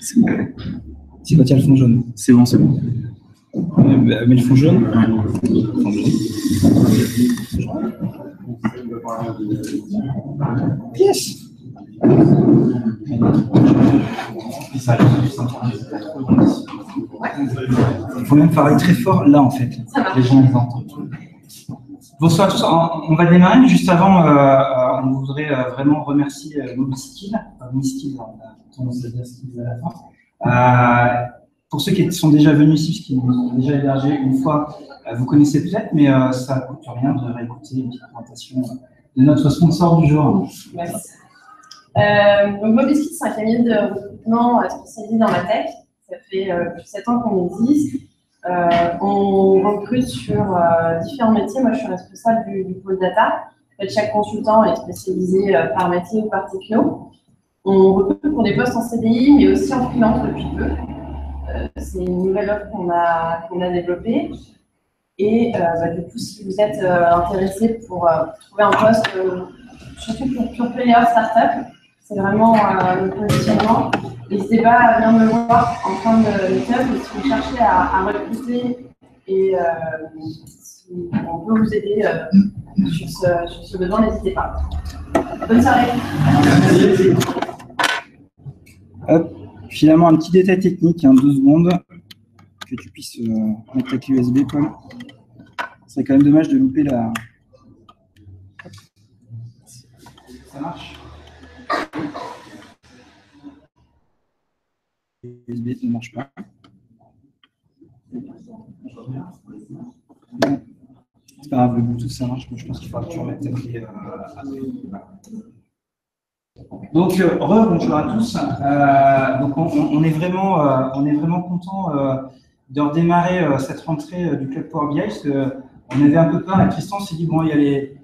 C'est bon. C'est quand il y a le fond jaune. C'est bon, c'est bon. Euh, Mais le fond jaune. Yes Il faut même parler très fort là en fait. Les gens entendent. Bonsoir à tous. On va démarrer. Juste avant, euh, euh, on voudrait vraiment remercier euh, Mobiskill. Tendance à dire. Euh, pour ceux qui sont déjà venus ici, parce qu'ils nous ont déjà hébergés une fois, euh, vous connaissez peut-être, mais euh, ça ne coûte rien de réécouter une petite présentation de notre sponsor du jour. Merci. Euh, donc c'est un cabinet de recrutement spécialisé dans la tech. Ça fait plus de 7 ans qu'on existe. On recrute sur différents métiers. Moi, je suis responsable du, du pôle data. Chaque consultant est spécialisé par métier ou par techno. On recrute pour des postes en CDI, mais aussi en freelance depuis peu. Euh, c'est une nouvelle offre qu'on a, développée. Et euh, bah, du coup, si vous êtes euh, intéressé pour trouver un poste, surtout pour Pure Player Startup, c'est vraiment le positionnement. N'hésitez pas à venir me voir en fin de et si vous cherchez à, recruter et si on peut vous aider sur, ce, sur ce besoin, n'hésitez pas. Bonne soirée. Finalement, un petit détail technique, hein, deux secondes, que tu puisses euh, mettre ta clé USB. Ce serait quand même dommage de louper la. Ça marche USB ne marche pas. C'est pas grave, le Bluetooth ça marche, mais je pense qu'il faudra que tu remettes ta clé euh. Donc, euh, re, bonjour à tous. Euh, donc, on, est vraiment, euh, on est vraiment content de redémarrer cette rentrée du club Power BI parce avait un peu peur. Et Tristan s'est dit bon, il y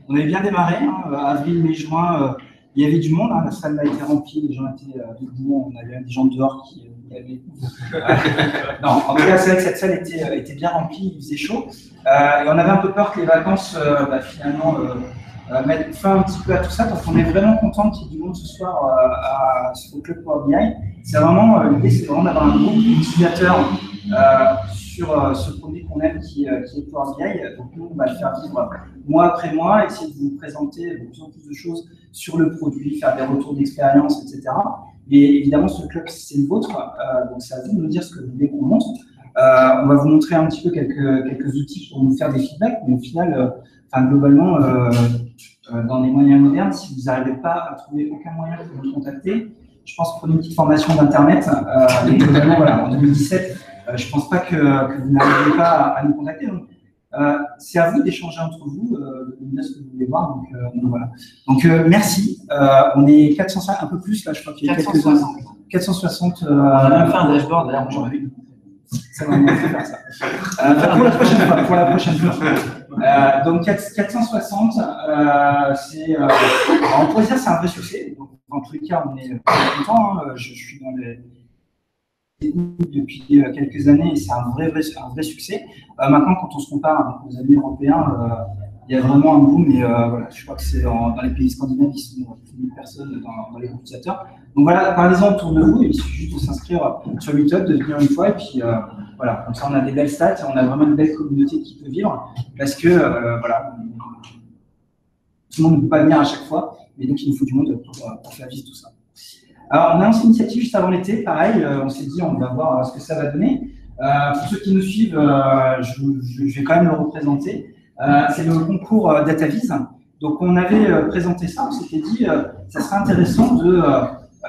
on avait bien démarré, hein, avril, mai, juin, il y avait du monde. hein, la salle a été remplie, les gens étaient debout, on avait des gens dehors qui y avaient- non, en tout cas, c'est vrai que cette salle était, était bien remplie, il faisait chaud. Et on avait un peu peur que les vacances, bah, finalement, euh, mettre fin un petit peu à tout ça. Donc, on est vraiment content qu'il y ait du monde ce soir euh, à, au Club Power BI. C'est vraiment, euh, l'idée, c'est vraiment d'avoir un groupe d'utilisateurs euh, sur ce produit qu'on aime qui, est Power BI. Donc, nous, on va le faire vivre mois après mois, essayer de vous présenter de plus en plus de choses sur le produit, faire des retours d'expérience, etc. Mais évidemment, ce club, c'est le vôtre. donc, c'est à vous de nous dire ce que vous voulez qu'on montre. On va vous montrer un petit peu quelques, quelques outils pour nous faire des feedbacks, mais au final, enfin, globalement, dans les moyens modernes, si vous n'arrivez pas à trouver aucun moyen de nous contacter, je pense que prenez une petite formation d'Internet. Euh, voilà, en 2017, euh, je ne pense pas que, que vous n'arrivez pas à, à nous contacter. Donc, euh, c'est à vous d'échanger entre vous, euh, de ce que vous voulez voir. Donc, euh, donc voilà. Donc euh, merci. Euh, on est 405, un peu plus là, je crois qu'il y a quelques 460. 460. On a même fait un euh, dashboard, d'ailleurs, ai ça va, on va faire ça. Euh, pour la prochaine fois. Pour la prochaine fois. Euh, donc 4- 460, euh, c'est, euh, on pourrait dire c'est un vrai succès. Donc, en tous cas, on est content. hein. Je, suis dans les depuis euh, quelques années et c'est un vrai, vrai, un vrai succès. Maintenant, quand on se compare avec nos amis européens, il y a vraiment un boom. Et euh, voilà, je crois que c'est dans les pays scandinaves, ils sont plus de 1000 personnes dans, dans les utilisateurs. Donc voilà, parlez-en autour de vous. Il suffit juste de s'inscrire sur Meetup, de venir une fois et puis euh, voilà, comme ça on a des belles stats on a vraiment une belle communauté qui peut vivre parce que euh, voilà, tout le monde ne peut pas venir à chaque fois, mais donc il nous faut du monde pour, euh, pour faire vivre tout ça. Alors on a lancé une initiative juste avant l'été, pareil, on s'est dit on va voir ce que ça va donner. Pour ceux qui nous suivent, je vais quand même le représenter. Euh, C'est le concours euh, DataVis. Donc on avait euh, présenté ça, on s'était dit ça serait intéressant de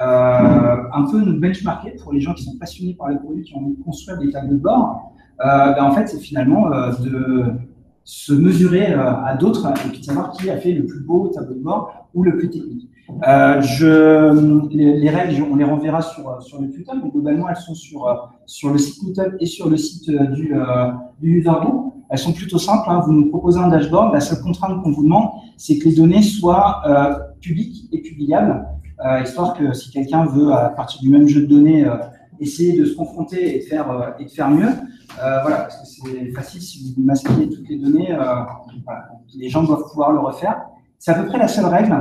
un peu nous benchmarker pour les gens qui sont passionnés par les produits, qui ont envie de construire des tableaux de bord. Ben, en fait, c'est finalement de se mesurer à d'autres et puis savoir qui a fait le plus beau tableau de bord ou le plus technique. Je, les, les règles, on les renverra sur, sur le Twitter, mais globalement, elles sont sur, sur le site Meetup et sur le site du, euh, du group. Elles sont plutôt simples. hein. Vous nous proposez un dashboard. La seule contrainte qu'on vous demande, c'est que les données soient euh, publiques et publiables, euh, histoire que si quelqu'un veut, à partir du même jeu de données, euh, essayer de se confronter et de faire, euh, et de faire mieux, voilà, parce que c'est facile si vous masquez toutes les données, les gens doivent pouvoir le refaire. C'est à peu près la seule règle.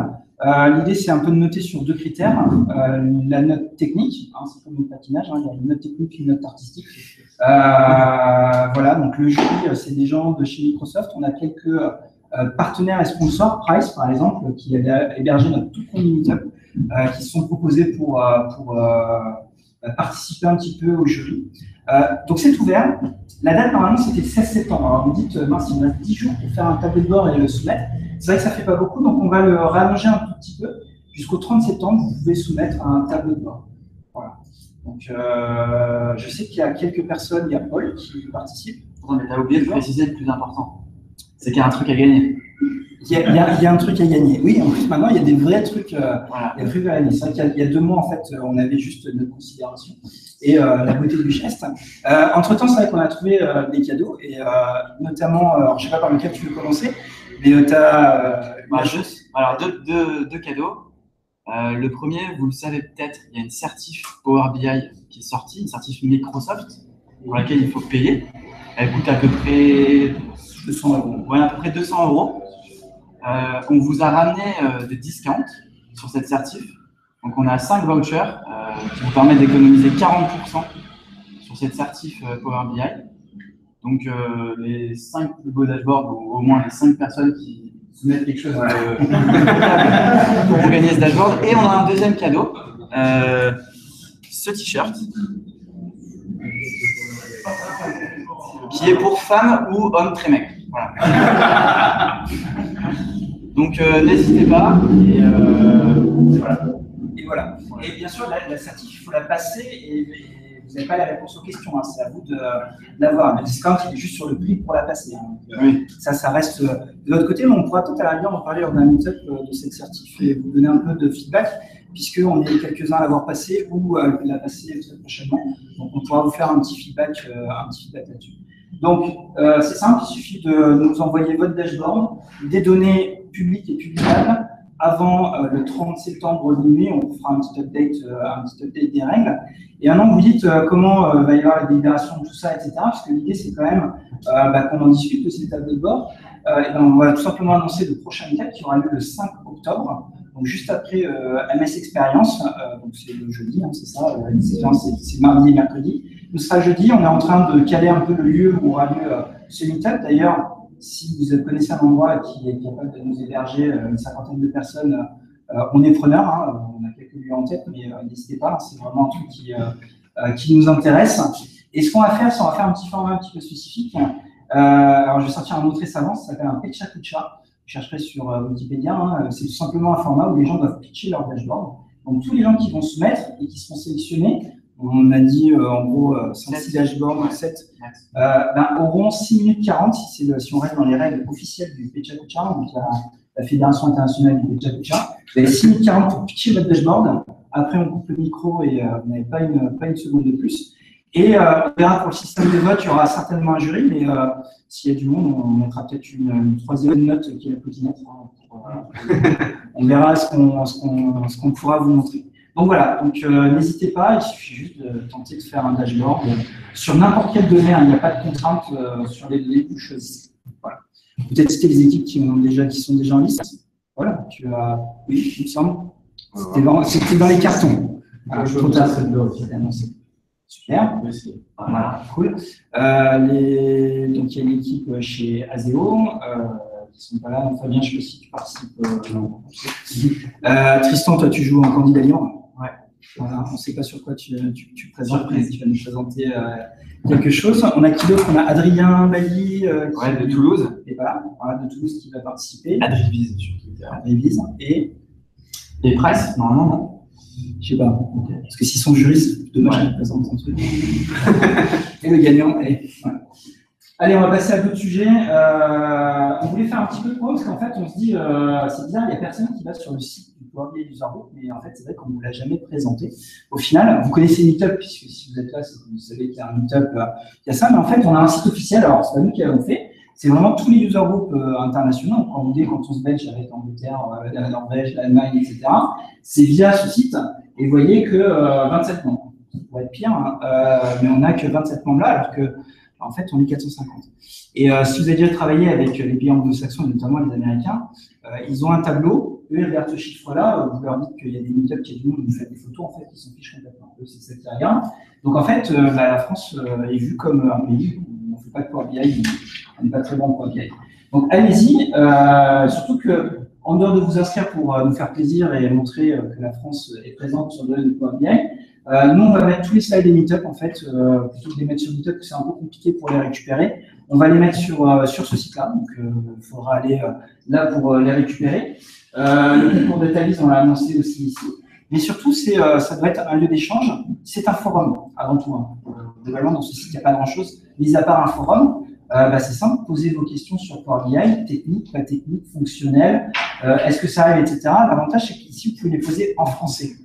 Euh, L'idée, c'est un peu de noter sur deux critères. Euh, la note technique, hein, c'est comme le patinage, hein, il y a une note technique et une note artistique. Euh, voilà, donc le jury, c'est des gens de chez Microsoft. On a quelques partenaires et sponsors, Price par exemple, qui a hébergé notre tout premier meetup, qui se sont proposés pour, participer un petit peu au jury. donc c'est ouvert. La date, normalement, c'était le 16 septembre. Alors vous dites, mince, il a 10 jours pour faire un tableau de bord et le soumettre. C'est vrai que ça ne fait pas beaucoup, donc on va le rallonger un tout petit peu. Jusqu'au 30 septembre, vous pouvez soumettre un tableau de bord. Voilà. Donc, euh, je sais qu'il y a quelques personnes, il y a Paul qui participe. mais tu as oublié de préciser le plus important. C'est qu'il y a un truc à gagner. Il y, a, il, y a, un truc à gagner. Oui, en plus, maintenant, il y a des vrais trucs, euh, il y a des trucs à gagner. C'est vrai qu'il y, a deux mois, en fait, on avait juste notre considération et euh, la beauté du geste. Euh, entre-temps, c'est vrai qu'on a trouvé des cadeaux, et notamment, alors, je ne sais pas par lequel tu veux commencer, tu as bah, Alors, deux, deux, deux cadeaux. le premier, vous le savez peut-être, il y a une certif Power BI qui est sortie, une certif Microsoft, pour laquelle il faut payer. Elle coûte à peu près 200 euros. Ouais, à peu près 200 euros. Euh, on vous a ramené euh, des discounts sur cette certif. Donc on a 5 vouchers euh, qui vous permettent d'économiser 40% sur cette certif Power BI. Donc les 5 plus beaux dashboards, ou au moins les 5 personnes qui soumettent quelque chose pour vous gagner ce dashboard. Et on a un deuxième cadeau, ce t-shirt qui est pour femmes ou hommes très maigres. Voilà. Donc euh, n'hésitez pas. Et, euh, voilà. et, voilà. Et bien sûr, la, la certif, il faut la passer et, vous n'avez pas la réponse aux questions. Hein. C'est à vous de l'avoir. Le discount, il est juste sur le prix pour la passer. Hein. Euh, oui. Ça, ça reste de l'autre côté. Mais on pourra peut-être à la en parler lors d'un meetup de cette certif et vous donner un peu de feedback puisqu'on est quelques-uns à l'avoir passé ou à la passer très prochainement. Donc, on pourra vous faire un petit feedback, un petit feedback là-dessus. Donc, euh, c'est simple, il suffit de nous envoyer votre dashboard, des données publiques et publicables. Avant euh, le 30 septembre minuit, on fera un petit update, euh, un petit update des règles. Et maintenant, vous dites comment va y avoir la délibération tout ça, etc. Parce que l'idée, c'est quand même bah, qu'on en discute de ces tableaux de bord. et ben, on va tout simplement annoncer le prochain meetup qui aura lieu le 5 octobre. Donc, juste après MS Experience, donc c'est le jeudi, hein, c'est ça, c'est mardi et mercredi. Nous sera jeudi, on est en train de caler un peu le lieu où aura lieu euh, ce meetup. D'ailleurs, si vous connaissez un endroit qui est capable de nous héberger euh, une cinquantaine de personnes, euh, on est preneur. Hein. on a quelques lieux en tête, mais n'hésitez pas, c'est vraiment un truc qui, nous intéresse. Et ce qu'on va faire, c'est qu'on va faire un petit format un petit peu spécifique. alors, je vais sortir un très savant, ça s'appelle un Pecha Kucha. Je chercherai sur Wikipédia. Hein. c'est tout simplement un format où les gens doivent pitcher leur dashboard. Donc, tous les gens qui vont se mettre et qui seront sélectionnés on a dit euh, en gros 106 euh, dashboards, 7, euh, ben, auront 6 minutes 40 si, si, on reste dans les règles officielles du Pecha Kucha, donc la, Fédération internationale du Pecha Kucha. Vous avez 6 minutes 40 pour pitcher votre dashboard. Après, on coupe le micro et vous n'avez pas une, pas une seconde de plus. Et on verra pour le système de vote, il y aura certainement un jury, mais s'il y a du monde, on mettra peut-être une, troisième note qui est la petite note. on verra ce qu'on pourra vous montrer. Donc voilà, donc euh, n'hésitez pas, il suffit juste de tenter de faire un dashboard sur n'importe quelle donnée, hein, il n'y a pas de contrainte euh, sur les données que vous choisissez. Voilà. Peut-être citer les équipes qui, ont déjà, qui sont déjà en liste. Voilà, tu as. Oui, il me semble. C'était dans, les cartons. Voilà, je Super. Voilà, cool. Euh, les... Donc, il y a une équipe chez Azeo. Euh, qui sont pas là. Donc, Fabien, je sais si tu participes. Euh, Tristan, toi, tu joues en candidat libre on ne sait pas sur quoi tu, tu, présentes, tu vas nous présenter euh, quelque chose. On a qui d'autre? On a Adrien Bailly euh, de Toulouse. Et voilà, de Toulouse qui va participer. Adrivise sur Adrivise. Et Et Presse, normalement, non? Je sais pas. Parce que s'ils sont juristes, dommage qu'ils présentent son truc. et le gagnant est. Allez, on va passer à d'autres sujets. Euh, on voulait faire un petit peu de point parce qu'en fait, on se dit, euh, c'est bizarre, il n'y a personne qui va sur le site du Power BI User Group, mais en fait, c'est vrai qu'on ne vous l'a jamais présenté. Au final, vous connaissez Meetup, puisque si vous êtes là, vous savez qu'il y a un Meetup, euh, il y a ça, mais en fait, on a un site officiel, alors c'est pas nous qui l'avons fait, c'est vraiment tous les user groups euh, internationaux. Quand vous dites, quand on se belge avec l'Angleterre, euh, la Norvège, l'Allemagne, etc., c'est via ce site, et vous voyez que 27 membres. Ça pourrait être pire, hein, mais on n'a que 27 membres là, alors que en fait, on est 450. Et euh, si vous avez déjà travaillé avec les pays anglo-saxons, notamment les Américains, euh, ils ont un tableau eux, ils regardent ce chiffre-là, vous leur dites qu'il y a des meet qui du monde, vous faites des photos, en fait, ils s'en fichent complètement. Eux, c'est ça qui regardent. Donc, en fait, bah, la France est vue comme un pays où on ne fait pas de Power BI, on n'est pas très bon en Power BI. Donc, allez-y, surtout que en dehors de vous inscrire pour nous faire plaisir et montrer que la France est présente sur le domaine de Power BI, euh, nous, on va mettre tous les slides des Meetup, en fait, euh, plutôt que de les mettre sur Meetup, c'est un peu compliqué pour les récupérer. On va les mettre sur, euh, sur ce site-là, donc il faudra aller là pour les récupérer. le concours de Thalys, on l'a annoncé aussi ici. Mais surtout, ça doit être un lieu d'échange. C'est un forum, avant tout. Hein. Globalement, dans ce site, il n'y a pas grand-chose, mis à part un forum. bah, c'est simple, posez vos questions sur Power BI, technique, pas technique, fonctionnel, est-ce que ça arrive, etc. L'avantage, c'est qu'ici, vous pouvez les poser en français.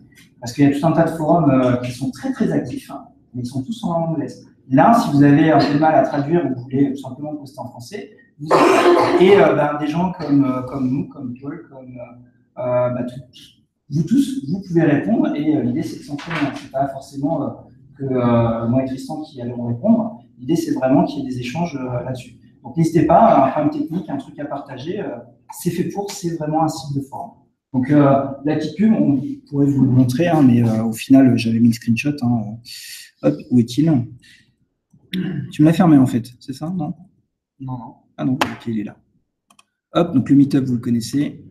Parce qu'il y a tout un tas de forums euh, qui sont très très actifs, hein, mais ils sont tous en langue anglaise. Là, si vous avez un peu de mal à traduire ou vous voulez tout simplement poster en français, vous et euh, ben, des gens comme, euh, comme nous, comme Paul, comme bah, vous tous, vous pouvez répondre et l'idée c'est de s'entraîner. Ce n'est pas forcément que moi et Tristan qui allons répondre. L'idée c'est vraiment qu'il y ait des échanges là-dessus. Donc n'hésitez pas, un problème technique, un truc à partager, c'est fait pour, c'est vraiment un site de forum. Donc euh, la petite pub, on pourrait vous le montrer, hein, mais euh, au final, j'avais mis le screenshot. Hein. Hop, où est-il? Tu me l'as fermé en fait, c'est ça Non? Non, non. Ah non, ok, il est là. Hop, donc le meetup, vous le connaissez.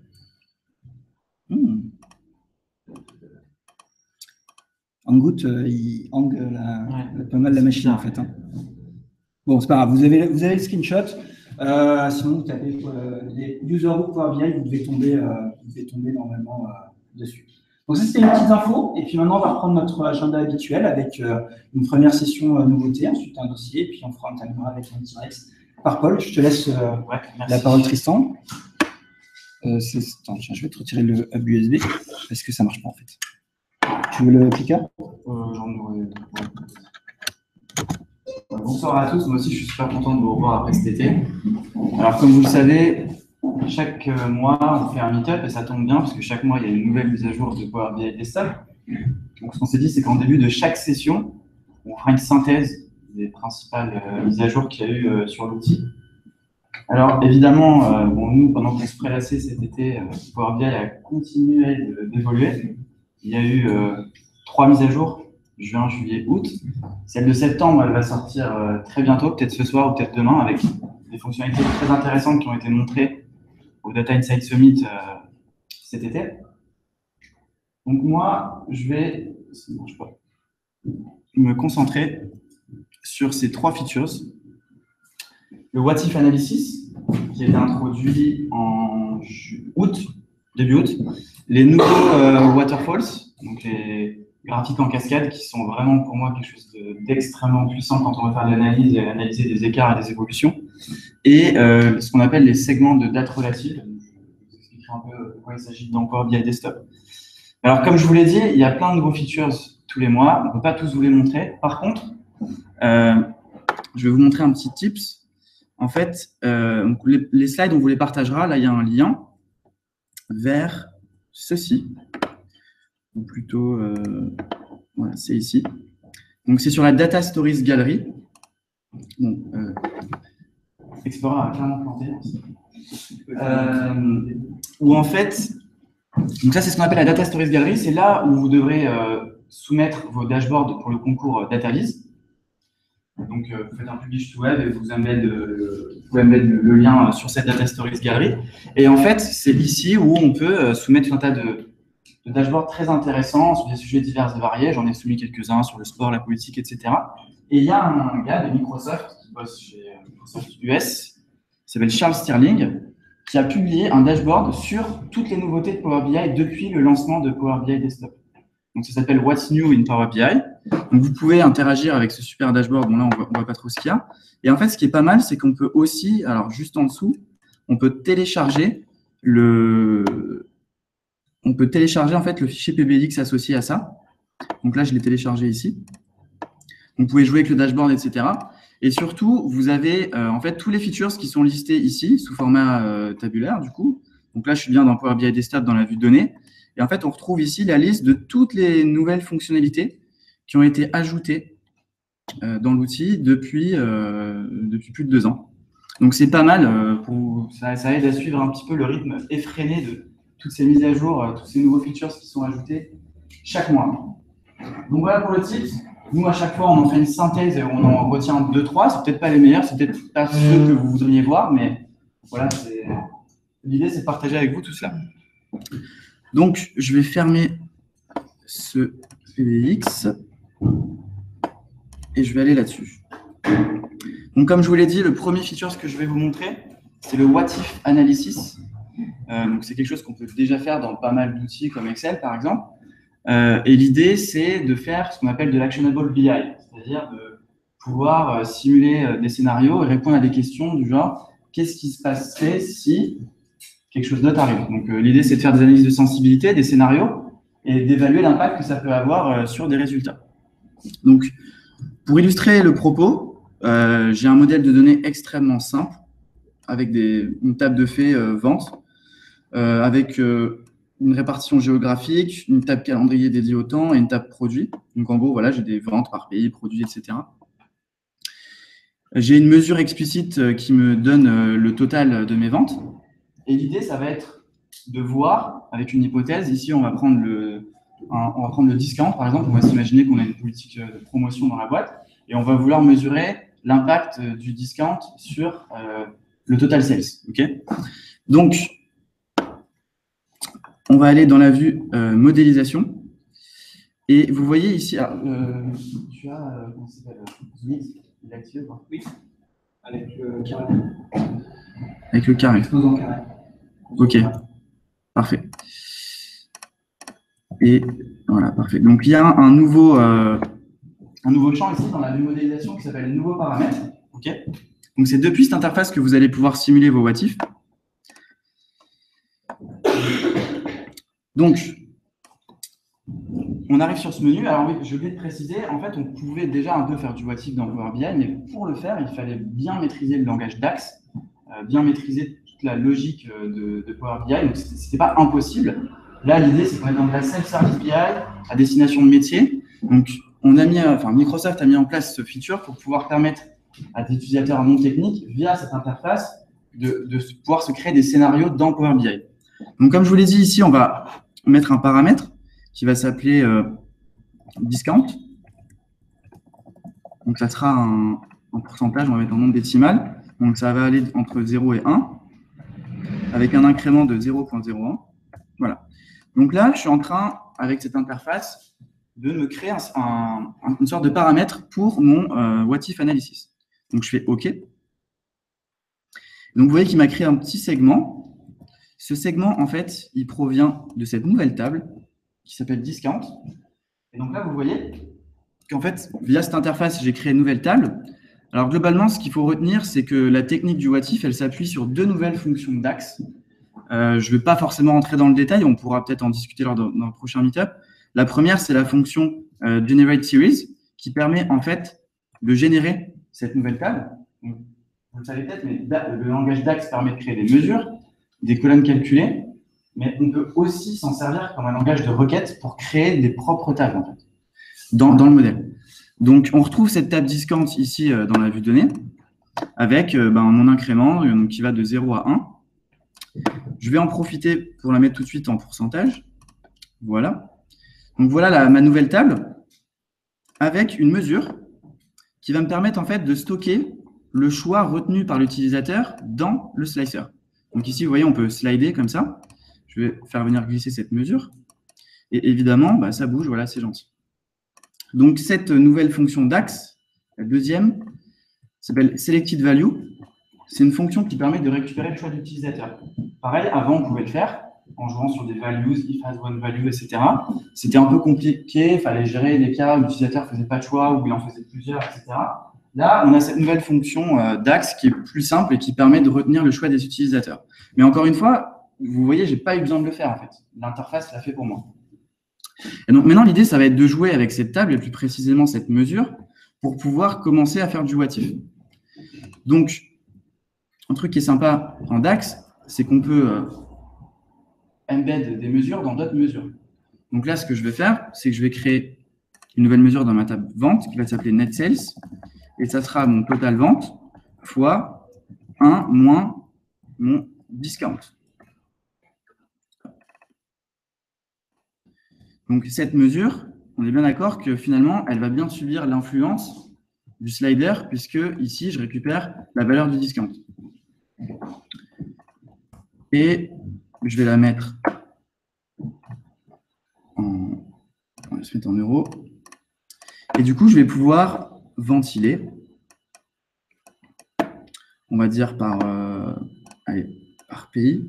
Hmm. Angout, euh, il hang pas mal la machine en fait. Hein. Bon, c'est pas grave, vous avez, vous avez le screenshot. Euh, sinon, vous tapez euh, les userbook Power BI, vous devez tomber, euh, vous devez tomber normalement dessus. Donc ça, c'était une petite info. Et puis maintenant, on va reprendre notre agenda habituel avec une première session nouveauté, ensuite un dossier, et puis on fera un timer avec un direct. Par Paul, je te laisse la parole, Tristan. Attends, je vais te retirer le hub USB parce que ça ne marche pas en fait. Tu veux le cliquer Bonsoir à tous, moi aussi je suis super content de vous revoir après cet été. Alors comme vous le savez, chaque mois on fait un meet-up et ça tombe bien parce que chaque mois il y a une nouvelle mise à jour de Power BI Desktop. Donc ce qu'on s'est dit c'est qu'en début de chaque session, on fera une synthèse des principales euh, mises à jour qu'il y a eu euh, sur l'outil. Alors évidemment, euh, bon, nous pendant qu'on se prélassait cet été, Power BI a continué d'évoluer. Il y a eu trois mises à jour juin, juillet, août. Celle de septembre, elle va sortir euh, très bientôt, peut-être ce soir ou peut-être demain, avec des fonctionnalités très intéressantes qui ont été montrées au Data Insight Summit euh, cet été. Donc moi, je vais me concentrer sur ces trois features. Le What If Analysis, qui a été introduit en août, début août. Les nouveaux euh, Waterfalls, donc les, graphiques en cascade qui sont vraiment pour moi quelque chose d'extrêmement puissant quand on veut faire de l'analyse et analyser des écarts et des évolutions. Et euh, ce qu'on appelle les segments de date relative. Je vous expliquerai un peu de quoi il s'agit dans Power BI Desktop. Alors, comme je vous l'ai dit, il y a plein de nouveaux features tous les mois. On ne peut pas tous vous les montrer. Par contre, euh, je vais vous montrer un petit tips. En fait, euh, les, slides, on vous les partagera. Là, il y a un lien vers ceci ou plutôt, voilà, c'est ici. Donc, c'est sur la Data Stories Gallery. Explorer a clairement planté. Euh, où en fait, donc ça, c'est ce qu'on appelle la Data Stories Gallery. C'est là où vous devrez soumettre vos dashboards pour le concours DataVis. Donc, vous faites un publish to web et vous embed, vous le, lien sur cette Data Stories Gallery. Et en fait, c'est ici où on peut soumettre un tas de, de dashboards très intéressants sur des sujets divers et variés. J'en ai soumis quelques-uns sur le sport, la politique, etc. Et il y a un gars de Microsoft bosse chez euh, US, qui s'appelle Charles Stirling, qui a publié un dashboard sur toutes les nouveautés de Power BI depuis le lancement de Power BI Desktop. Donc, ça s'appelle What's New in Power BI. Donc, vous pouvez interagir avec ce super dashboard. Bon, là, on ne voit pas trop ce qu'il y a. Et en fait, ce qui est pas mal, c'est qu'on peut aussi, alors juste en dessous, on peut télécharger le, on peut télécharger en fait le fichier PBX associé à ça. Donc là, je l'ai téléchargé ici. Vous pouvez jouer avec le dashboard, etc. Et surtout, vous avez euh, en fait tous les features qui sont listés ici sous format euh, tabulaire du coup. Donc là, je suis bien dans Power BI Desktop dans la vue de données. Et en fait, on retrouve ici la liste de toutes les nouvelles fonctionnalités qui ont été ajoutées euh, dans l'outil depuis, depuis plus de deux ans. Donc c'est pas mal, pour, ça, aide à suivre un petit peu le rythme effréné de, toutes ces mises à jour, tous ces nouveaux features qui sont ajoutés chaque mois. Donc voilà pour le tips. Nous, à chaque fois, on en fait une synthèse et on en retient deux, trois. C'est peut-être pas les meilleurs, c'est peut-être pas ceux que vous voudriez voir, mais voilà, l'idée, c'est de partager avec vous tout cela. Donc, je vais fermer ce PDX et je vais aller là-dessus. Donc, comme je vous l'ai dit, le premier feature que je vais vous montrer, c'est le What If Analysis. Euh, donc, c'est quelque chose qu'on peut déjà faire dans pas mal d'outils comme Excel, par exemple. Euh, et l'idée, c'est de faire ce qu'on appelle de l'actionable BI, c'est-à-dire de pouvoir euh, simuler des scénarios et répondre à des questions du genre qu'est-ce qui se passerait si quelque chose d'autre arrive? Donc, l'idée, c'est de faire des analyses de sensibilité, des scénarios et d'évaluer l'impact que ça peut avoir sur des résultats. Donc, pour illustrer le propos, euh, j'ai un modèle de données extrêmement simple avec une table de faits euh, vente, euh, avec une répartition géographique, une table calendrier dédiée au temps et une table produit. Donc en gros, voilà, j'ai des ventes par pays, produits, etc. J'ai une mesure explicite qui me donne le total de mes ventes. Et l'idée, ça va être de voir, avec une hypothèse, ici on va prendre le, on va prendre le discount, par exemple, on va s'imaginer qu'on a une politique de promotion dans la boîte, et on va vouloir mesurer l'impact euh, du discount sur euh, le total sales. Donc, on va aller dans la vue euh, modélisation. Et vous voyez ici, ah, tu as, comment s'appelle, il est activé Oui, avec le carré. Avec le carré. carré. Ok, parfait. Et voilà, parfait. Donc il y a un nouveau, un nouveau champ ici dans la vue modélisation qui s'appelle nouveau paramètre. Ok Donc c'est depuis cette interface que vous allez pouvoir simuler vos what Donc, on arrive sur ce menu. Alors oui, je voulais te préciser, en fait, on pouvait déjà un peu faire du what dans Power BI, mais pour le faire, il fallait bien maîtriser le langage DAX, euh, bien maîtriser toute la logique euh, de, Power BI. Donc, ce n'était pas impossible. Là, l'idée, c'est qu'on est dans de la self-service BI à destination de métier. Donc, on a mis, enfin, Microsoft a mis en place ce feature pour pouvoir permettre à des utilisateurs non techniques, via cette interface, de, pouvoir se créer des scénarios dans Power BI. Donc, comme je vous l'ai dit ici, on va mettre un paramètre qui va s'appeler euh, discount. Donc, ça sera un, pourcentage, on va mettre un nombre décimal. Donc, ça va aller entre 0 et 1, avec un incrément de 0.01. Voilà. Donc là, je suis en train, avec cette interface, de me créer une sorte de paramètre pour mon euh, what if analysis. Donc je fais OK. Donc vous voyez qu'il m'a créé un petit segment. Ce segment, en fait, il provient de cette nouvelle table qui s'appelle discount. Et donc là, vous voyez qu'en fait, via cette interface, j'ai créé une nouvelle table. Alors globalement, ce qu'il faut retenir, c'est que la technique du what if, elle s'appuie sur deux nouvelles fonctions DAX. Euh, je ne vais pas forcément rentrer dans le détail, on pourra peut-être en discuter lors d'un prochain meetup. La première, c'est la fonction euh, Generate Series qui permet en fait de générer cette nouvelle table. vous le savez peut-être, mais le langage DAX permet de créer des mesures, des colonnes calculées, mais on peut aussi s'en servir comme un langage de requête pour créer des propres tables en fait, dans, le modèle. Donc, on retrouve cette table discount ici euh, dans la vue donnée avec euh, ben, mon incrément qui va de 0 à 1. Je vais en profiter pour la mettre tout de suite en pourcentage. Voilà. Donc voilà ma nouvelle table avec une mesure qui va me permettre en fait de stocker le choix retenu par l'utilisateur dans le slicer. Donc ici, vous voyez, on peut slider comme ça. Je vais faire venir glisser cette mesure. Et évidemment, bah, ça bouge, voilà, c'est gentil. Donc cette nouvelle fonction DAX, la deuxième, s'appelle Selected Value. C'est une fonction qui permet de récupérer le choix de l'utilisateur. Pareil, avant, on pouvait le faire en jouant sur des values, if has one value, etc. C'était un peu compliqué, il fallait gérer les cas où l'utilisateur ne faisait pas de choix, ou il en faisait plusieurs, etc. Là, on a cette nouvelle fonction euh, DAX qui est plus simple et qui permet de retenir le choix des utilisateurs. Mais encore une fois, vous voyez, j'ai pas eu besoin de le faire en fait. L'interface l'a fait pour moi. Et donc maintenant, l'idée, ça va être de jouer avec cette table et plus précisément cette mesure pour pouvoir commencer à faire du what Donc, un truc qui est sympa en DAX, c'est qu'on peut euh, embed des mesures dans d'autres mesures. Donc là, ce que je vais faire, c'est que je vais créer une nouvelle mesure dans ma table vente qui va s'appeler net sales. Et ça sera mon total vente fois 1 moins mon discount. Donc cette mesure, on est bien d'accord que finalement, elle va bien subir l'influence du slider, puisque ici, je récupère la valeur du discount. Et je vais la mettre en, mettre en euros. Et du coup, je vais pouvoir ventiler, on va dire par, euh, pays,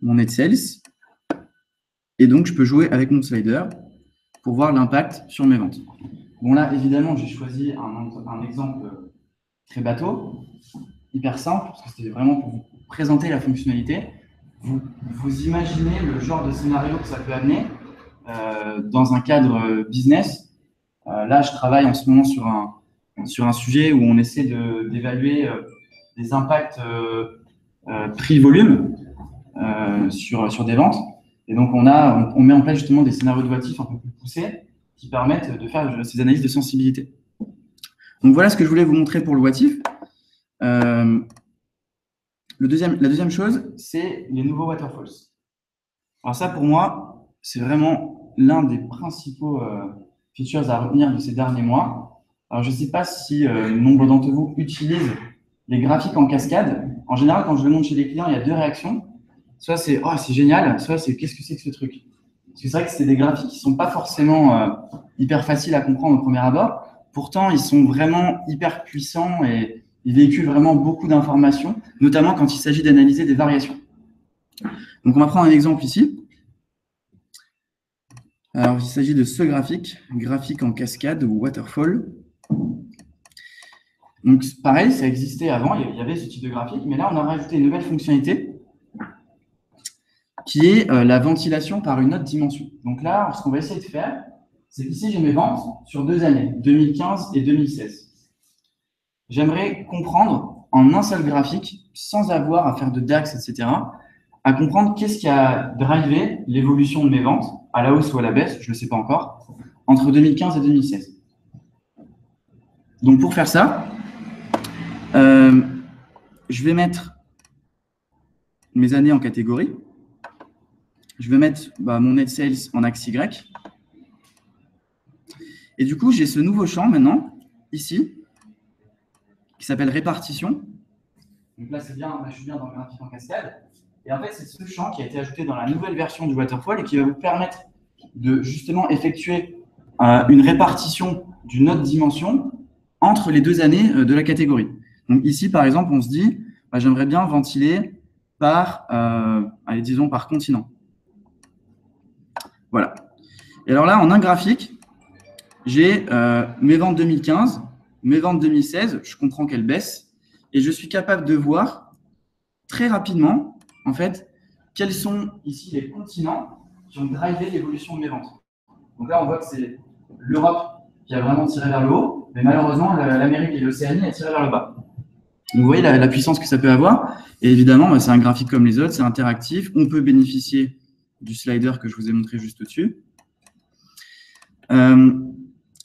mon net sales. Et donc, je peux jouer avec mon slider pour voir l'impact sur mes ventes. Bon, là, évidemment, j'ai choisi un, exemple très bateau, hyper simple, parce que c'était vraiment pour vous présenter la fonctionnalité. Vous, imaginez le genre de scénario que ça peut amener euh, dans un cadre business. Euh, là, je travaille en ce moment sur un, sur un sujet où on essaie d'évaluer euh, des impacts prix-volume sur, sur des ventes. Et donc, on, a, on, met en place justement des scénarios évaluatifs un peu plus poussés qui permettent de faire ces analyses de sensibilité. Donc, voilà ce que je voulais vous montrer pour le watif. Euh, deuxième, la deuxième chose, c'est les nouveaux waterfalls. Alors ça, pour moi, c'est vraiment l'un des principaux euh, features à retenir de ces derniers mois. Alors, je ne sais pas si euh, nombre d'entre vous utilisent les graphiques en cascade. En général, quand je le montre chez les clients, il y a deux réactions. Soit c'est oh, c'est génial, soit c'est qu'est-ce que c'est que ce truc? Parce que c'est vrai que c'est des graphiques qui ne sont pas forcément euh, hyper faciles à comprendre au premier abord. Pourtant, ils sont vraiment hyper puissants et ils véhiculent vraiment beaucoup d'informations, notamment quand il s'agit d'analyser des variations. Donc, on va prendre un exemple ici. Alors, il s'agit de ce graphique, graphique en cascade ou waterfall. Donc, pareil, ça existait avant, il y avait ce type de graphique, mais là, on a rajouté une nouvelle fonctionnalité qui est euh, la ventilation par une autre dimension. Donc là, ce qu'on va essayer de faire, c'est qu'ici, j'ai mes ventes sur deux années, 2015 et 2016. J'aimerais comprendre en un seul graphique, sans avoir à faire de DAX, etc., à comprendre qu'est-ce qui a drivé l'évolution de mes ventes, à la hausse ou à la baisse, je ne sais pas encore, entre 2015 et 2016. Donc pour faire ça, euh, je vais mettre mes années en catégorie. Je vais mettre bah, mon net sales en axe Y. Et du coup, j'ai ce nouveau champ maintenant, ici, qui s'appelle répartition. Donc là, c'est bien, je suis bien dans le graphique en cascade. Et en fait, c'est ce champ qui a été ajouté dans la nouvelle version du waterfall et qui va vous permettre de justement effectuer euh, une répartition d'une autre dimension entre les deux années euh, de la catégorie. Donc ici, par exemple, on se dit, bah, j'aimerais bien ventiler par, euh, disons, par continent. Voilà. Et alors là, en un graphique, j'ai mes ventes 2015, mes ventes 2016, je comprends qu'elles baissent, et je suis capable de voir très rapidement, en fait, quels sont ici les continents qui ont drivé l'évolution de mes ventes? Donc là, on voit que c'est l'Europe qui a vraiment tiré vers le haut, mais malheureusement, l'Amérique et l'Océanie ont tiré vers le bas. Vous voyez la, puissance que ça peut avoir. Et évidemment, c'est un graphique comme les autres, c'est interactif. On peut bénéficier du slider que je vous ai montré juste au-dessus. Euh,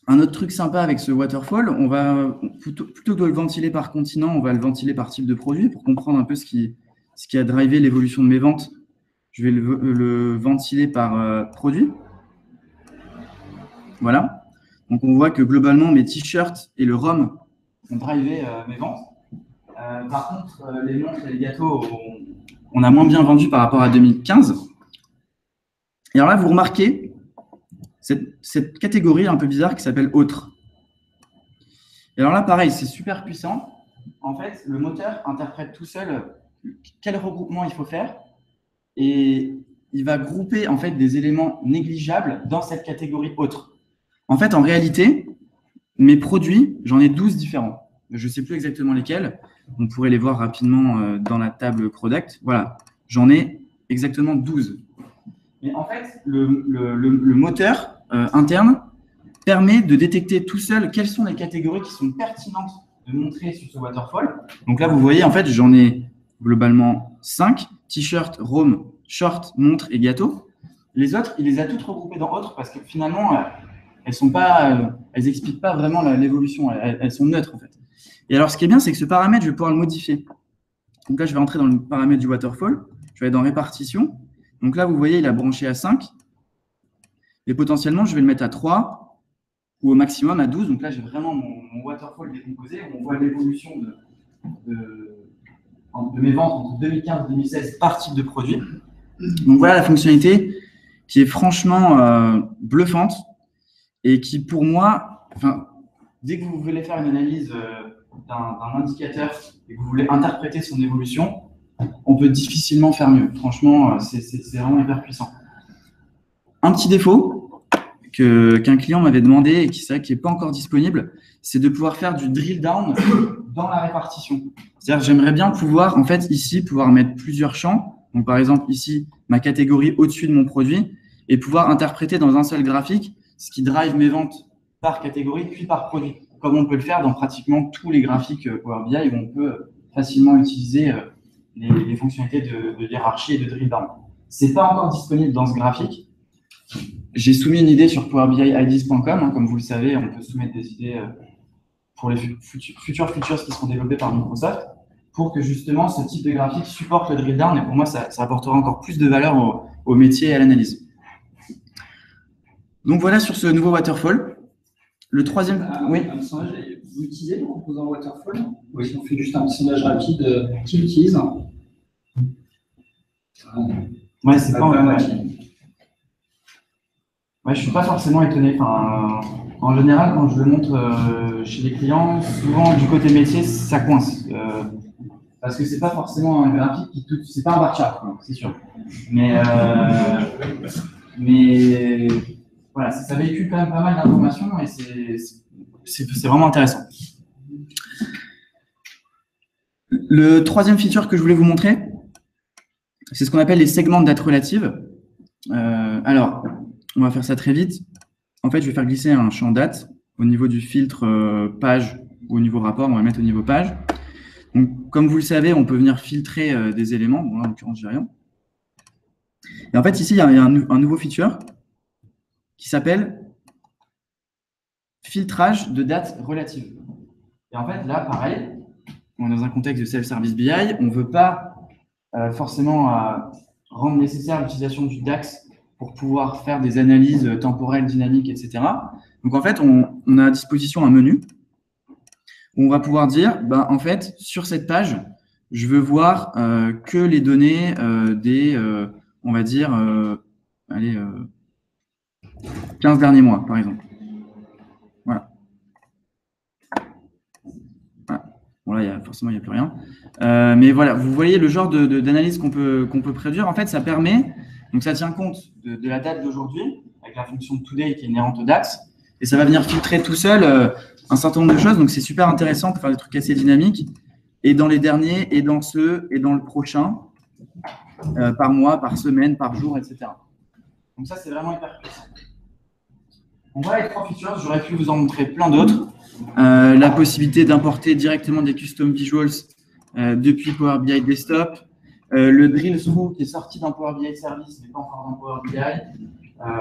un autre truc sympa avec ce waterfall, on va plutôt, que de le ventiler par continent, on va le ventiler par type de produit pour comprendre un peu ce qui, ce qui a drivé l'évolution de mes ventes. Je vais le, ventiler par euh, produit. Voilà. Donc on voit que globalement mes t-shirts et le rhum ont drivé euh, mes ventes. par contre, les montres et les gâteaux, on a moins bien vendu par rapport à 2015. Et alors là, vous remarquez cette, catégorie un peu bizarre qui s'appelle autre. Et alors là, pareil, c'est super puissant. En fait, le moteur interprète tout seul quel regroupement il faut faire et il va grouper en fait des éléments négligeables dans cette catégorie autre. En fait, en réalité, mes produits, j'en ai 12 différents. Je ne sais plus exactement lesquels. On pourrait les voir rapidement euh, dans la table product. Voilà, j'en ai exactement 12. Mais en fait, le, moteur euh, interne permet de détecter tout seul quelles sont les catégories qui sont pertinentes de montrer sur ce waterfall. Donc là, vous voyez, en fait, j'en ai globalement 5, t-shirt, roam, short, montre et gâteau. Les autres, il les a toutes regroupées dans autres parce que finalement, euh, elles sont pas, euh, elles expliquent pas vraiment l'évolution, elles, sont neutres en fait. Et alors, ce qui est bien, c'est que ce paramètre, je vais pouvoir le modifier. Donc là, je vais entrer dans le paramètre du waterfall, je vais aller dans répartition, donc là, vous voyez, il a branché à 5. Et potentiellement, je vais le mettre à 3 ou au maximum à 12. Donc là, j'ai vraiment mon, waterfall décomposé. On voit l'évolution de, mes ventes entre 2015 et 2016 par type de produit. Donc voilà la fonctionnalité qui est franchement euh, bluffante et qui, pour moi, dès que vous voulez faire une analyse euh, d'un indicateur et que vous voulez interpréter son évolution, on peut difficilement faire mieux. Franchement, euh, c'est vraiment hyper puissant. Un petit défaut qu'un client m'avait demandé et qui n'est pas encore disponible, c'est de pouvoir faire du drill down dans la répartition. C'est-à-dire, j'aimerais bien pouvoir, en fait, ici, pouvoir mettre plusieurs champs. Donc, par exemple, ici, ma catégorie au-dessus de mon produit et pouvoir interpréter dans un seul graphique ce qui drive mes ventes par catégorie puis par produit, comme on peut le faire dans pratiquement tous les graphiques euh, Power BI où on peut facilement utiliser euh, les, fonctionnalités de, hiérarchie et de drill down. C'est pas encore disponible dans ce graphique. J'ai soumis une idée sur powerbiids.com. Hein, comme vous le savez, on peut soumettre des idées euh, pour les futurs features qui seront développées par Microsoft pour que justement ce type de graphique supporte le drill down. Et pour moi, ça, apportera encore plus de valeur au, au métier et à l'analyse. Donc voilà sur ce nouveau waterfall. Le troisième. Ah, oui. Un sondage, vous utilisez le composant waterfall? Oui. On fait juste un sondage rapide. Euh, qui l'utilise? Ouais, c'est pas. Ouais. ouais, je suis pas forcément étonné. Enfin, en général, quand je le montre euh, chez les clients, souvent du côté métier, ça coince. Euh, parce que c'est pas forcément un graphique qui tout, c'est pas un bar chart, c'est sûr. Mais, mais voilà, ça véhicule quand même pas mal d'informations et c'est vraiment intéressant. Le troisième feature que je voulais vous montrer, c'est ce qu'on appelle les segments de date relative. Euh, alors, on va faire ça très vite. En fait, je vais faire glisser un champ date au niveau du filtre euh, page ou au niveau rapport. On va mettre au niveau page. Comme vous le savez, on peut venir filtrer euh, des éléments. Bon, là, en l'occurrence, j'ai rien. Et en fait, ici, il y a un, nouveau feature qui s'appelle filtrage de date relative. Et en fait, là, pareil, on est dans un contexte de self-service BI, on ne veut pas euh, forcément rendre nécessaire l'utilisation du DAX pour pouvoir faire des analyses temporelles, dynamiques, etc. Donc, en fait, on, a à disposition un menu où on va pouvoir dire, ben, en fait, sur cette page, je veux voir euh, que les données des, on va dire, allez, 15 derniers mois, par exemple. Voilà. Bon, là, forcément, il n'y a plus rien. Euh, mais voilà, vous voyez le genre d'analyse qu'on peut, qu'on peut prédire. En fait, ça permet, donc ça tient compte de, la date d'aujourd'hui, avec la fonction today qui est inhérente au DAX, et ça va venir filtrer tout seul euh, un certain nombre de choses. Donc, c'est super intéressant pour faire des trucs assez dynamiques, et dans les derniers, et dans ceux, et dans le prochain, euh, par mois, par semaine, par jour, etc. Donc ça, c'est vraiment hyper puissant. On voit les trois features, j'aurais pu vous en montrer plein d'autres. Euh, la possibilité d'importer directement des custom visuals depuis Power BI Desktop. Euh, le drill through qui est sorti dans Power BI Service, mais pas encore dans Power BI.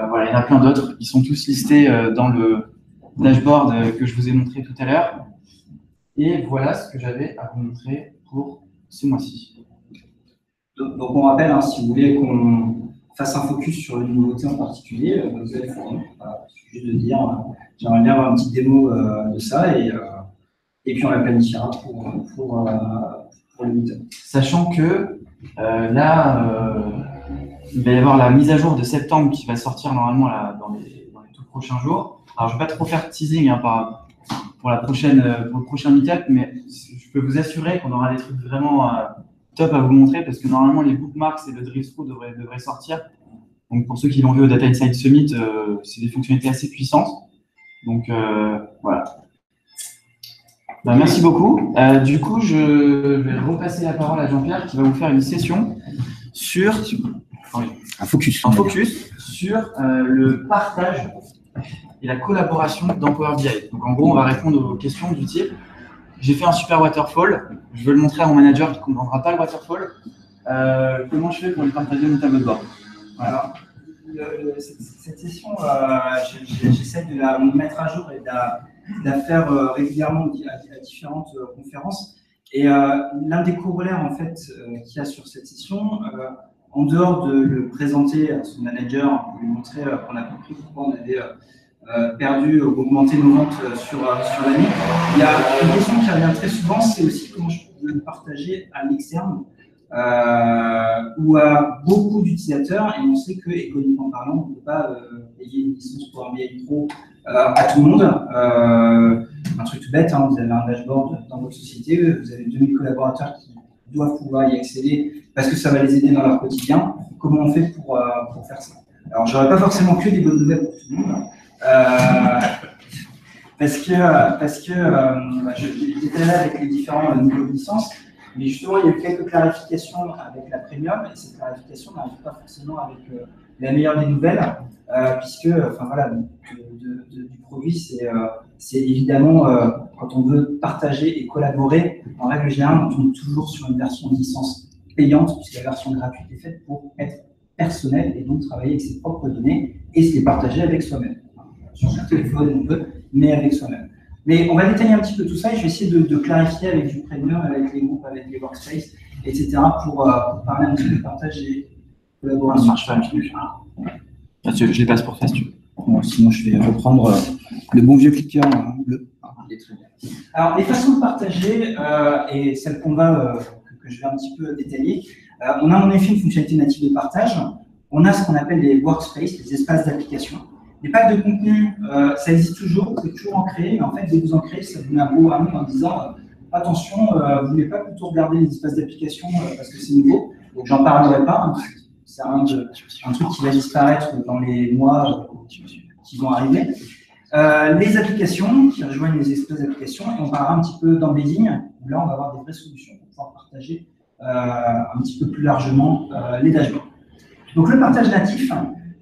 voilà, il y en a plein d'autres. Ils sont tous listés dans le dashboard que je vous ai montré tout à l'heure. Et voilà ce que j'avais à vous montrer pour ce mois-ci. Donc, on rappelle, hein, si vous voulez qu'on fasse un focus sur une nouveauté en particulier, euh, vous allez juste de dire, euh, j'aimerais bien avoir une petite démo euh, de ça et, et puis on la planifiera pour, pour, pour le Sachant que là, il va y avoir la mise à jour de septembre qui va sortir normalement dans, les, tout prochains jours. Alors, je ne vais pas trop faire teasing hein, pour, la prochaine, pour le prochain meetup, mais je peux vous assurer qu'on aura des trucs vraiment top à vous montrer parce que normalement les bookmarks et le drive through devraient, devraient sortir. Donc pour ceux qui l'ont vu au Data Insight Summit, euh, c'est des fonctionnalités assez puissantes. Donc euh, voilà. Ben, merci beaucoup. Euh, du coup, je vais repasser la parole à Jean-Pierre qui va vous faire une session sur un focus, un focus sur le partage et la collaboration dans Power BI. Donc en gros, on va répondre aux questions du type j'ai fait un super waterfall. Je veux le montrer à mon manager qui ne comprendra pas le waterfall. Euh, comment je fais pour lui partager mon tableau de bord? Voilà. cette, session, euh, j'essaie de la mettre à jour et de la, faire euh, régulièrement à, différentes conférences. Et l'un des corollaires en fait qu'il y a sur cette session, en dehors de le présenter à son manager, pour lui montrer qu'on a compris pourquoi on avait perdu ou augmenté nos ventes sur, sur l'année, il y a une question qui revient très souvent, c'est aussi comment je peux le partager à l'externe euh, ou à beaucoup d'utilisateurs, et on sait que, économiquement parlant, on ne peut pas euh, payer une licence pour un BI Pro euh, à tout le monde. un truc bête, hein, vous avez un dashboard dans votre société, vous avez 2000 collaborateurs qui doivent pouvoir y accéder parce que ça va les aider dans leur quotidien. Comment on fait pour, pour faire ça? Alors, j'aurais pas forcément que des bonnes nouvelles pour tout le monde. parce que, parce que bah, j'étais là avec les différents niveaux de licence. Mais justement, il y a eu quelques clarifications avec la premium, et cette clarification n'arrive pas forcément avec euh, la meilleure des nouvelles, euh, puisque, enfin voilà, du produit, c'est euh, évidemment quand on veut partager et collaborer, en règle générale, on tombe toujours sur une version de licence payante, puisque la version gratuite est faite pour être personnelle et donc travailler avec ses propres données et se les partager avec soi-même. Sur son téléphone, on peut, mais avec soi-même. Mais on va détailler un petit peu tout ça et je vais essayer de, clarifier avec du premium, avec les groupes, avec les workspaces, etc. pour, euh, parler un petit peu de partage collaboration. Ça marche pas, je, je les passe pour ça si tu sinon, je vais reprendre euh, le bon vieux clicker bleu. Ah, Alors, les façons de partager, euh, et celle qu'on va, que, je vais un petit peu détailler, on a en effet une fonctionnalité native de partage. On a ce qu'on appelle les workspaces, les espaces d'application. Les packs de contenu, euh, ça existe toujours, vous pouvez toujours en créer, mais en fait, dès vous en créez, ça vous met un beau à en disant euh, attention, euh, vous ne voulez pas plutôt regarder les espaces d'application parce que c'est nouveau, donc j'en parlerai pas. Hein. C'est un, truc qui va disparaître dans les mois qui vont arriver. les applications qui rejoignent les espaces d'application, et on parlera un petit peu d'embedding, là, on va avoir des vraies solutions pour pouvoir partager un petit peu plus largement les dashboards. Donc, le partage natif,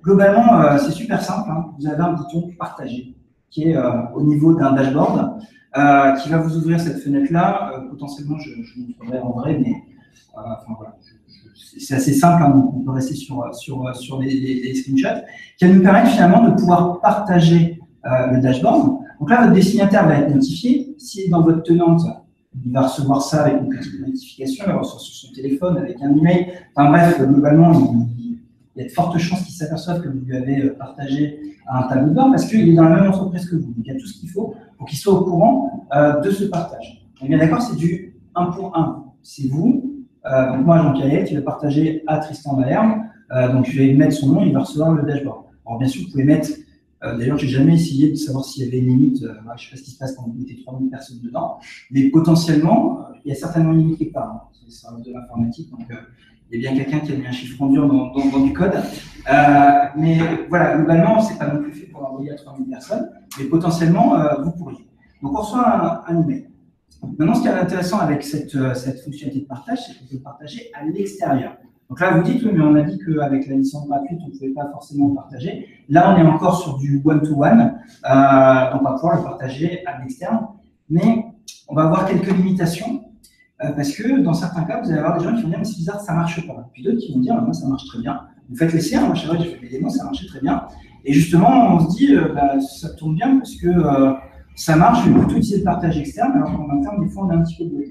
Globalement, euh, c'est super simple. Hein. Vous avez un bouton partager qui est euh, au niveau d'un dashboard euh, qui va vous ouvrir cette fenêtre-là. potentiellement, je, je vous montrerai en vrai, mais enfin, voilà, c'est assez simple, hein, on peut rester sur, sur, sur les, screenshots, qui va nous permettre finalement de pouvoir partager le dashboard. Donc là, votre destinataire va être notifié. Si dans votre tenante, il va recevoir ça avec une petite notification, il va recevoir sur son téléphone avec un email. Enfin bref, globalement, il, il y a de fortes chances qu'il s'aperçoive que vous lui avez euh, partagé un tableau de bord parce qu'il est dans la même entreprise que vous. Donc, il y a tout ce qu'il faut pour qu'il soit au courant euh, de ce partage. On est bien d'accord, c'est du 1 pour 1. C'est vous, euh, moi, Jean Caillet, qui va partager à Tristan Malherbe. donc, je vais mettre son nom, il va recevoir le dashboard. Alors, bien sûr, vous pouvez mettre. D'ailleurs, j'ai jamais essayé de savoir s'il y avait une limite. je ne sais pas ce qui se passe quand vous mettez 3000 personnes dedans. Mais potentiellement, il y a certainement une limite quelque part. Hein. C'est de l'informatique. Donc, il y a bien quelqu'un qui a mis un chiffre dur dans, du code. Euh, mais voilà, globalement, c'est pas non plus fait pour envoyer à 3000 personnes, mais potentiellement, euh, vous pourriez. Donc, on reçoit un, email. Maintenant, ce qui est intéressant avec cette, euh, fonctionnalité de partage, c'est qu'on peut partager à l'extérieur. Donc là, vous dites, oui, mais on a dit qu'avec la licence gratuite, on ne pouvait pas forcément le partager. Là, on est encore sur du one-to-one, donc on va pouvoir le partager à l'externe. Mais on va avoir quelques limitations. Euh, parce que dans certains cas, vous allez avoir des gens qui vont dire, mais c'est bizarre, ça marche pas. Puis d'autres qui vont dire, moi, ça marche très bien. Vous faites l'essai, moi, je j'ai fait des ça marchait très bien. Et justement, on se dit, euh, bah, ça tourne bien parce que euh, ça marche, je vais plutôt utiliser le partage externe, alors qu'en interne, des fois, on a un petit peu de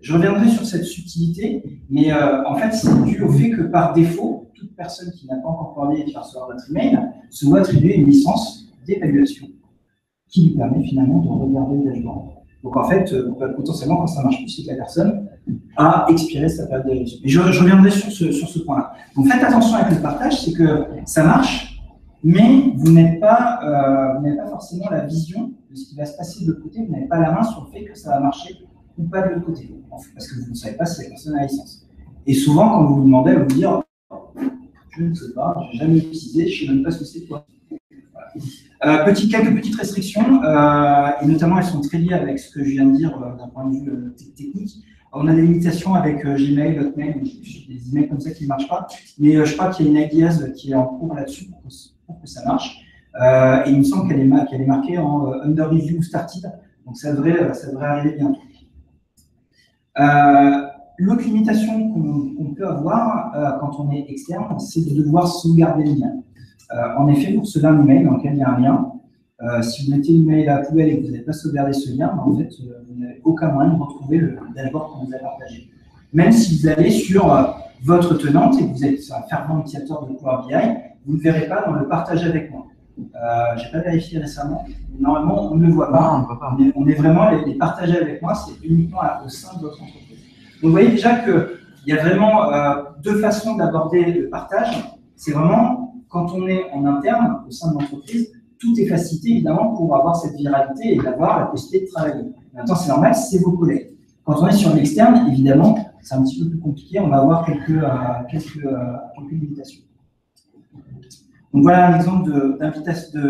Je reviendrai sur cette subtilité, mais en fait, c'est dû au fait que par défaut, toute personne qui n'a pas encore parlé et qui recevoir votre email se voit attribuer une licence d'évaluation qui lui permet finalement de regarder le dashboard. Donc en fait, euh, potentiellement, quand ça marche plus, c'est que la personne a expiré sa période d'évaluation. Et je, reviendrai sur ce, sur ce point-là. Donc faites attention avec le partage, c'est que ça marche, mais vous n'êtes pas, euh, pas forcément la vision ce qui va se passer de l'autre côté, vous n'avez pas la main sur le fait que ça va marcher ou pas de l'autre côté, parce que vous ne savez pas si la personne a la licence. Et souvent, quand vous vous demandez, vous dire, je ne sais pas, je n'ai jamais utilisé, je ne sais même pas ce que c'est quoi. Euh, petit, quelques petites restrictions, euh, et notamment elles sont très liées avec ce que je viens de dire euh, d'un point de vue technique. On a des limitations avec Gmail, Hotmail, des emails comme ça qui ne marchent pas, mais je crois qu'il y a une IDS qui est en cours là-dessus pour, que ça marche. Et il me semble qu'elle est, marquée en Under Review Started, donc ça devrait, ça devrait arriver bientôt. L'autre limitation qu'on peut avoir quand on est externe, c'est de devoir sauvegarder le lien. Euh, en effet, vous recevez un email dans lequel il y a un lien. Euh, si vous mettez l'email à la poubelle et que vous n'avez pas sauvegardé ce lien, ben, en fait, euh, vous n'avez aucun moyen de retrouver le dashboard qu'on vous a partagé. Même si vous allez sur euh, votre tenante et que vous êtes un fervent utilisateur de Power BI, vous ne verrez pas dans le partage avec moi. Euh, Je n'ai pas vérifié récemment. Normalement, on ne le voit pas. on ne voit pas. On est, on est vraiment les, les partagés avec moi, c'est uniquement à- au sein de votre entreprise. Donc vous voyez déjà qu'il y a vraiment euh, deux façons d'aborder le partage. C'est vraiment quand on est en interne au sein de l'entreprise, tout est facilité évidemment pour avoir cette viralité et d'avoir la possibilité de travailler. Maintenant, c'est normal, c'est vos collègues. Quand on est sur l'externe, évidemment, c'est un petit peu plus compliqué. On va avoir quelques, euh, quelques, euh, quelques limitations. Donc voilà un exemple d'invitation de,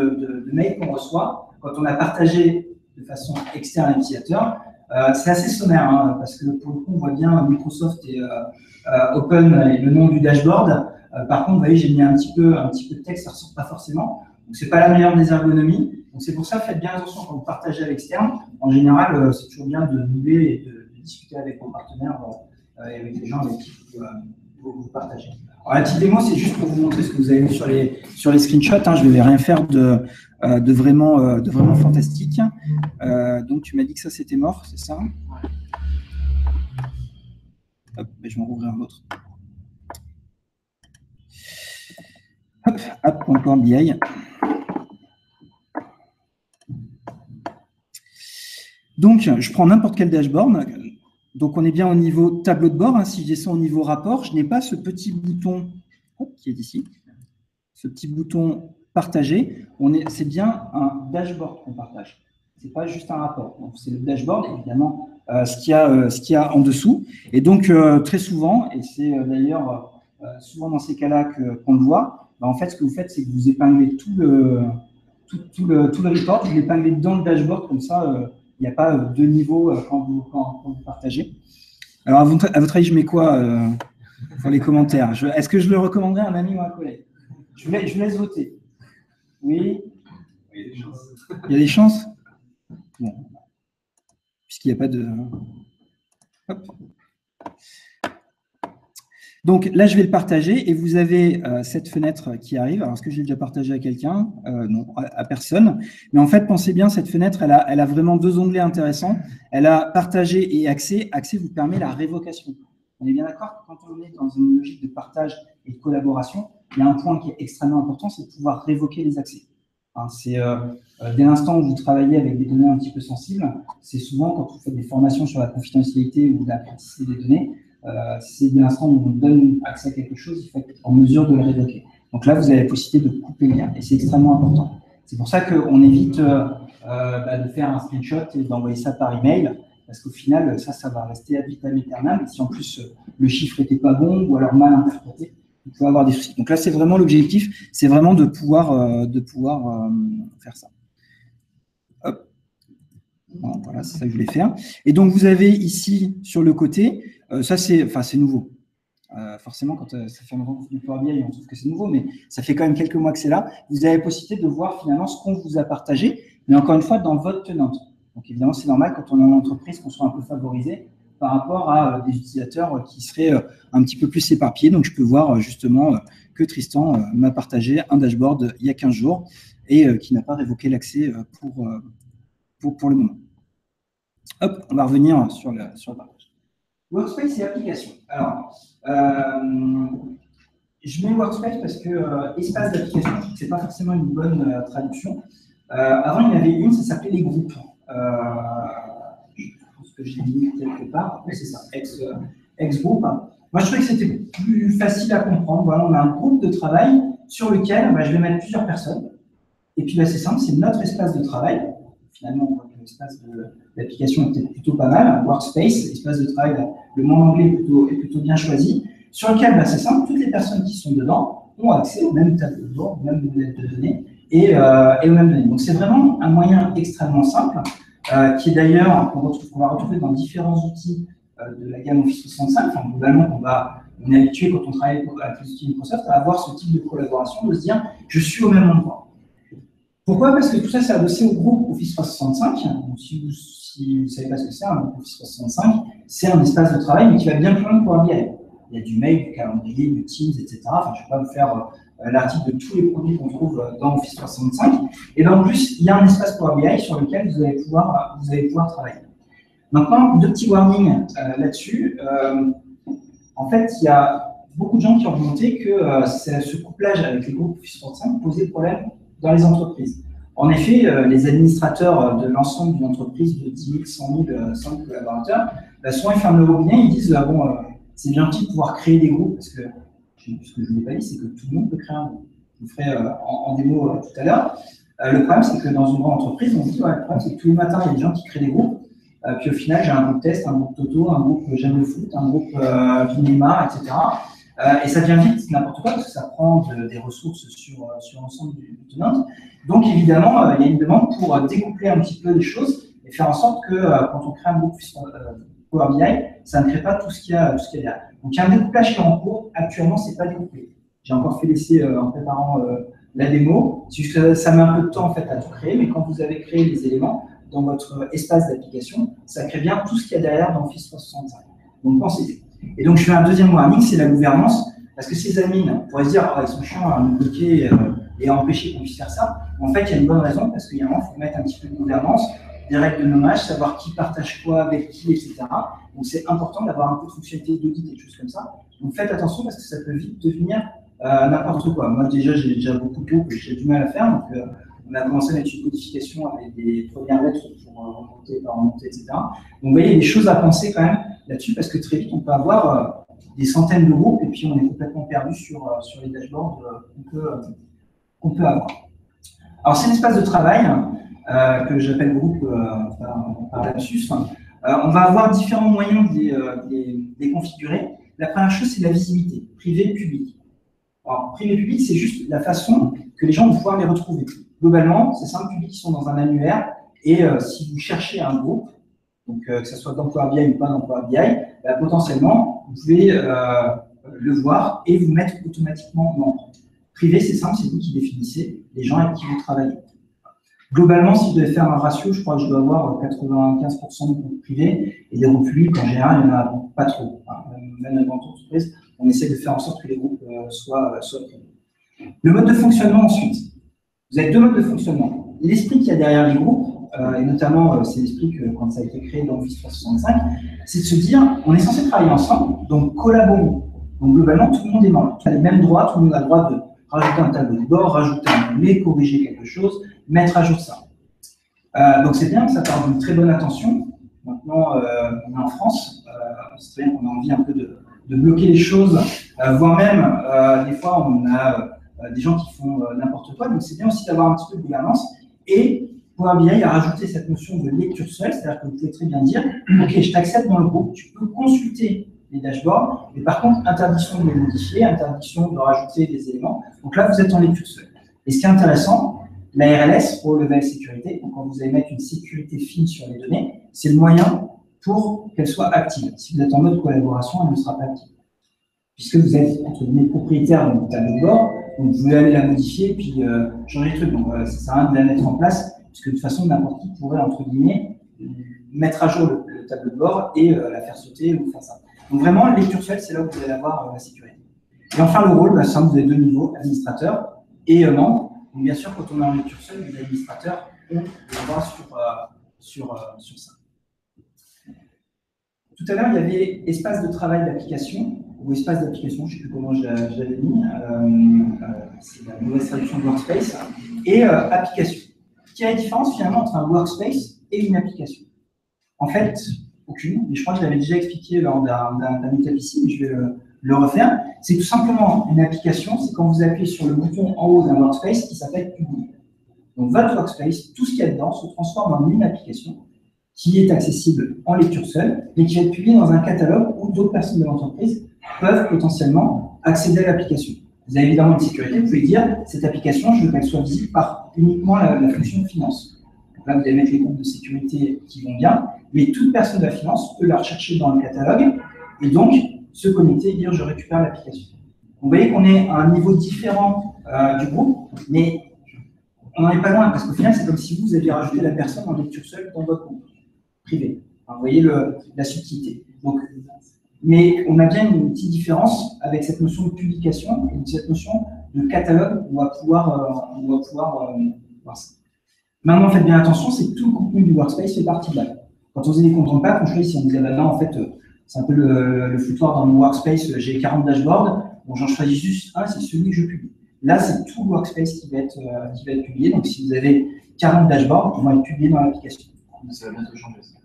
de, mail qu'on reçoit quand on a partagé de façon externe à l'utilisateur. Euh, c'est assez sommaire hein, parce que pour le coup, on voit bien Microsoft et euh, euh, Open et le nom du dashboard. Par contre, vous voyez, j'ai mis un petit peu, un petit peu de texte, ça ne ressort pas forcément. Donc, c'est pas la meilleure des ergonomies. Donc, c'est pour ça, faites bien attention quand vous partagez à l'externe. En général, c'est toujours bien de doubler et de, discuter avec vos partenaires et avec les gens avec qui vous partagez. Alors, la petite démo, c'est juste pour vous montrer ce que vous avez vu sur les, sur les screenshots. Hein. Je ne vais rien faire de, euh, de, vraiment, euh, de vraiment fantastique. Euh, donc, tu m'as dit que ça, c'était mort, c'est ça? Hop, mais je vais en rouvrir un autre. Hop, app.powerbi. Donc, je prends n'importe quel dashboard. Donc, on est bien au niveau tableau de bord. hein. Si je descends au niveau rapport, je n'ai pas ce petit bouton qui est ici. Ce petit bouton partager. On est, c'est bien un dashboard qu'on partage. C'est pas juste un rapport. C'est le dashboard, évidemment, euh, ce qu'il y a, euh, ce qu'il y a en dessous. Et donc, euh, très souvent, et c'est d'ailleurs souvent dans ces cas-là qu'on le voit, bah, en fait, ce que vous faites, c'est que vous épinglez tout le, tout, tout le, tout le report, vous l'épinglez dans le dashboard, comme ça, il n'y a pas euh, deux niveaux euh, quand, vous, quand, quand vous partagez. Alors, à votre, à votre avis, je mets quoi euh, pour les commentaires? Est-ce que je le recommanderais à un ami ou à un collègue? Je vous, laisse, je vous laisse voter. Oui? Il y a des chances Bon. Puisqu'il n'y a pas de. Hop. Donc là, je vais le partager et vous avez euh, cette fenêtre qui arrive. Alors, est-ce que j'ai déjà partagé à quelqu'un? Euh, Non, à, personne. Mais en fait, pensez bien, cette fenêtre, elle a, vraiment deux onglets intéressants. Elle a partagé et accès. Accès vous permet la révocation. On est bien d'accord quand on est dans une logique de partage et de collaboration, il y a un point qui est extrêmement important, c'est de pouvoir révoquer les accès. Hein, c'est euh, euh, dès l'instant où vous travaillez avec des données un petit peu sensibles, c'est souvent quand vous faites des formations sur la confidentialité ou la des données, euh, c'est dès l'instant où on donne accès à quelque chose, il faut être en mesure de le révoquer. Donc là, vous avez la possibilité de couper le lien et c'est extrêmement important. C'est pour ça qu'on évite euh, euh, bah, de faire un screenshot et d'envoyer ça par email parce qu'au final, ça, ça va rester ad vitam aeternam. Et si en plus euh, le chiffre n'était pas bon ou alors mal interprété, vous pouvez avoir des soucis. Donc là, c'est vraiment l'objectif, c'est vraiment de pouvoir, euh, de pouvoir euh, faire ça. Voilà, c'est ça que je voulais faire. Et donc, vous avez ici, sur le côté, euh, ça, c'est enfin, nouveau. Euh, forcément, quand euh, ça fait que vous faites du Power BI, on trouve que c'est nouveau, mais ça fait quand même quelques mois que c'est là. Vous avez la possibilité de voir finalement ce qu'on vous a partagé, mais encore une fois, dans votre tenante. Donc, évidemment, c'est normal quand on est en entreprise qu'on soit un peu favorisé par rapport à des utilisateurs qui seraient un petit peu plus éparpillés. Donc, je peux voir justement que Tristan m'a partagé un dashboard il y a 15 jours et qui n'a pas révoqué l'accès pour, pour, pour le moment. Hop, on va revenir sur le, sur. Workspace et application. Alors, euh, je mets Workspace parce que euh, espace d'application, ce n'est pas forcément une bonne euh, traduction. Avant, il y en avait une, ça s'appelait les groupes. Je pense que j'ai mis quelque part. Oui, c'est ça, ex, ex-groupe. Moi, je trouvais que c'était plus facile à comprendre. Voilà, on a un groupe de travail sur lequel bah, je vais mettre plusieurs personnes. Et puis, bah, c'est simple, c'est notre espace de travail. Finalement, l'espace d'application était plutôt pas mal. Workspace, espace de travail, le mot anglais est plutôt, est plutôt bien choisi. Sur lequel, bah, c'est simple, toutes les personnes qui sont dedans ont accès au même tableau de bord, au même modèle de données et, euh, et aux mêmes données. Donc, c'est vraiment un moyen extrêmement simple, euh, qui est d'ailleurs, qu'on va retrouver dans différents outils euh, de la gamme Office 65. Enfin, globalement, on, va, on est habitué quand on travaille avec les outils Microsoft à avoir ce type de collaboration, de se dire je suis au même endroit. Pourquoi? Parce que tout ça, c'est adossé au groupe Office 365. Donc, si vous ne savez pas ce que c'est, un groupe Office 365, c'est un espace de travail, mais qui va bien plus loin que Power BI. Il y a du mail, du calendrier, du Teams, etc. Enfin, je ne vais pas vous faire euh, l'article de tous les produits qu'on trouve euh, dans Office 365. Et en plus, il y a un espace Power BI sur lequel vous allez pouvoir, travailler. Maintenant, deux petits warnings euh, là-dessus. En fait, il y a beaucoup de gens qui ont remonté que ce couplage avec les groupes Office 365 posait problème dans les entreprises. En effet, euh, les administrateurs de l'ensemble d'une entreprise de 10 000, 100 000, 100 collaborateurs, bah, souvent ils ferment le robinet, ils disent bon, c'est gentil de pouvoir créer des groupes, parce que ce que je ne vous ai pas dit, c'est que tout le monde peut créer un groupe. Je vous ferai en, démo tout à l'heure. le problème, c'est que dans une grande entreprise, on se dit, ouais, le problème, c'est que tous les matins, il y a des gens qui créent des groupes, euh, puis au final, j'ai un groupe test, un groupe Toto, un groupe J'aime le foot, un groupe euh, etc. Euh, et ça devient vite n'importe quoi parce que ça prend des ressources sur, sur l'ensemble du, tenant. Donc évidemment, il y a une demande pour découpler un petit peu les choses et faire en sorte que quand on crée un groupe Power BI, ça ne crée pas tout ce qu'il y a, tout. Donc il y a un découplage qui est en cours. Actuellement, c'est pas découplé. J'ai encore fait l'essai en préparant la démo. Ça met un peu de temps en fait à tout créer, mais quand vous avez créé les éléments, dans votre espace d'application, ça crée bien tout ce qu'il y a derrière dans Office 365. Donc pensez Et donc je fais un deuxième warning, c'est la gouvernance, parce que ces admins, on pourrait se dire, oh, ils sont chiants à nous bloquer euh, et à empêcher qu'on puisse faire ça. En fait, il y a une bonne raison, parce qu'il y a un moment, il faut mettre un petit peu de gouvernance, des règles de nommage, savoir qui partage quoi avec qui, etc. Donc c'est important d'avoir un peu de fonctionnalité d'audit et des choses comme ça. Donc faites attention parce que ça peut vite devenir euh, n'importe quoi. Moi déjà, j'ai déjà beaucoup de et j'ai du mal à faire. Donc, euh, on a commencé mettre une codification avec des premières lettres pour remonter, pas remonter, etc. Donc, vous voyez, il y a des choses à penser quand même là-dessus, parce que très vite, on peut avoir euh, des centaines de groupes, et puis on est complètement perdu sur, euh, sur les dashboards qu'on peut, qu'on peut avoir. Alors, c'est un espace de travail que j'appelle groupe par, par lapsus. on va avoir différents moyens de les, configurer. La première chose, c'est la visibilité, privé-public. Alors, privé-public, c'est juste la façon que les gens vont pouvoir les retrouver globalement, ces cinq publics sont dans un annuaire. Et euh, si vous cherchez un groupe, donc euh, que ce soit dans Power BI ou pas dans Power BI, potentiellement, vous pouvez euh, le voir et vous mettre automatiquement membre. Privé, c'est simple, c'est vous qui définissez les gens avec qui vous travaillez. Globalement, si vous devez faire un ratio, je crois que je dois avoir 95% de groupes privés et des groupes publics, en général, il n'y en a pas trop. même dans l'entreprise, on essaie de faire en sorte que les groupes soient, soient privés. Le mode de fonctionnement ensuite. Vous avez deux modes de fonctionnement. L'esprit qu'il y a derrière les groupes, euh, et notamment euh, c'est l'esprit que quand ça a été créé dans Office 365, c'est de se dire on est censé travailler ensemble, donc collaborons. Donc globalement, tout le monde est membre. Tout a les mêmes droits, tout le monde a le droit de rajouter un tableau de bord, rajouter un onglet, corriger quelque chose, mettre à jour ça. Euh, donc c'est bien, ça part d'une très bonne attention. Maintenant, on est en France, c'est bien qu'on a envie un peu de, de bloquer les choses, voire même, des fois, on a euh, des gens qui font euh, n'importe quoi. Donc c'est bien aussi d'avoir un petit peu de gouvernance. Et Power BI a rajouté cette notion de lecture seule, c'est-à-dire que vous pouvez très bien dire, OK, je t'accepte dans le groupe, tu peux consulter les dashboards, mais par contre, interdiction de les modifier, interdiction de rajouter des éléments. Donc là, vous êtes en lecture seule. Et ce qui est intéressant, la RLS, au level sécurité, donc quand vous allez mettre une sécurité fine sur les données, c'est le moyen pour qu'elle soit active. Si vous êtes en mode collaboration, elle ne sera pas active. Puisque vous êtes, entre guillemets, propriétaire de tableau de bord, donc, vous aller la modifier puis euh, changer les trucs. Donc, ça sert à rien de la mettre en place, puisque de toute façon, n'importe qui pourrait, entre guillemets, mettre à jour le, tableau de bord et euh, la faire sauter ou faire ça. Donc, vraiment, lecture seule, c'est là où vous allez avoir euh, la sécurité. Et enfin, le rôle, bah, simple, vous avez deux niveaux, administrateur et membre. Donc, bien sûr, quand on est en lecture seule, les administrateurs ont le droit sur, sur, sur ça. Tout à l'heure, il y avait espace de travail d'application ou espace d'application, je ne sais plus comment je, l'avais mis, euh, euh, c'est la mauvaise traduction de workspace, et euh, application. Quelle est la différence finalement entre un workspace et une application En fait, aucune, mais je crois que je l'avais déjà expliqué lors d'un meetup ici, mais je vais le, refaire. C'est tout simplement une application, c'est quand vous appuyez sur le bouton en haut d'un workspace qui s'appelle publier. Donc votre workspace, tout ce qu'il y a dedans se transforme en une application qui est accessible en lecture seule et qui va être publiée dans un catalogue où d'autres personnes de l'entreprise peuvent potentiellement accéder à l'application. Vous avez évidemment une sécurité, vous pouvez dire, cette application, je veux qu'elle soit visible par uniquement la, fonction finance. là, vous allez mettre les comptes de sécurité qui vont bien, mais toute personne de la finance peut la rechercher dans le catalogue et donc se connecter et dire, je récupère l'application. Vous voyez qu'on est à un niveau différent euh, du groupe, mais on n'en est pas loin, parce qu'au final, c'est comme si vous aviez rajouté la personne en lecture seule dans votre groupe privé. vous voyez la subtilité. Donc, mais on a bien une petite différence avec cette notion de publication et cette notion de catalogue on va pouvoir, euh, on va pouvoir euh, voir ça. Maintenant, faites bien attention, c'est tout le contenu du workspace fait partie de là. Quand on faisait des contrôles pas, on choisit si on disait, là, en fait, euh, C'est un peu le, le foutoir dans mon workspace. J'ai 40 dashboards. Bon, j'en choisis juste un, c'est celui que je publie. Là, c'est tout le workspace qui va, être, publié. Donc, si vous avez 40 dashboards, ils vont être publiés dans l'application. Ça va bientôt changer ça.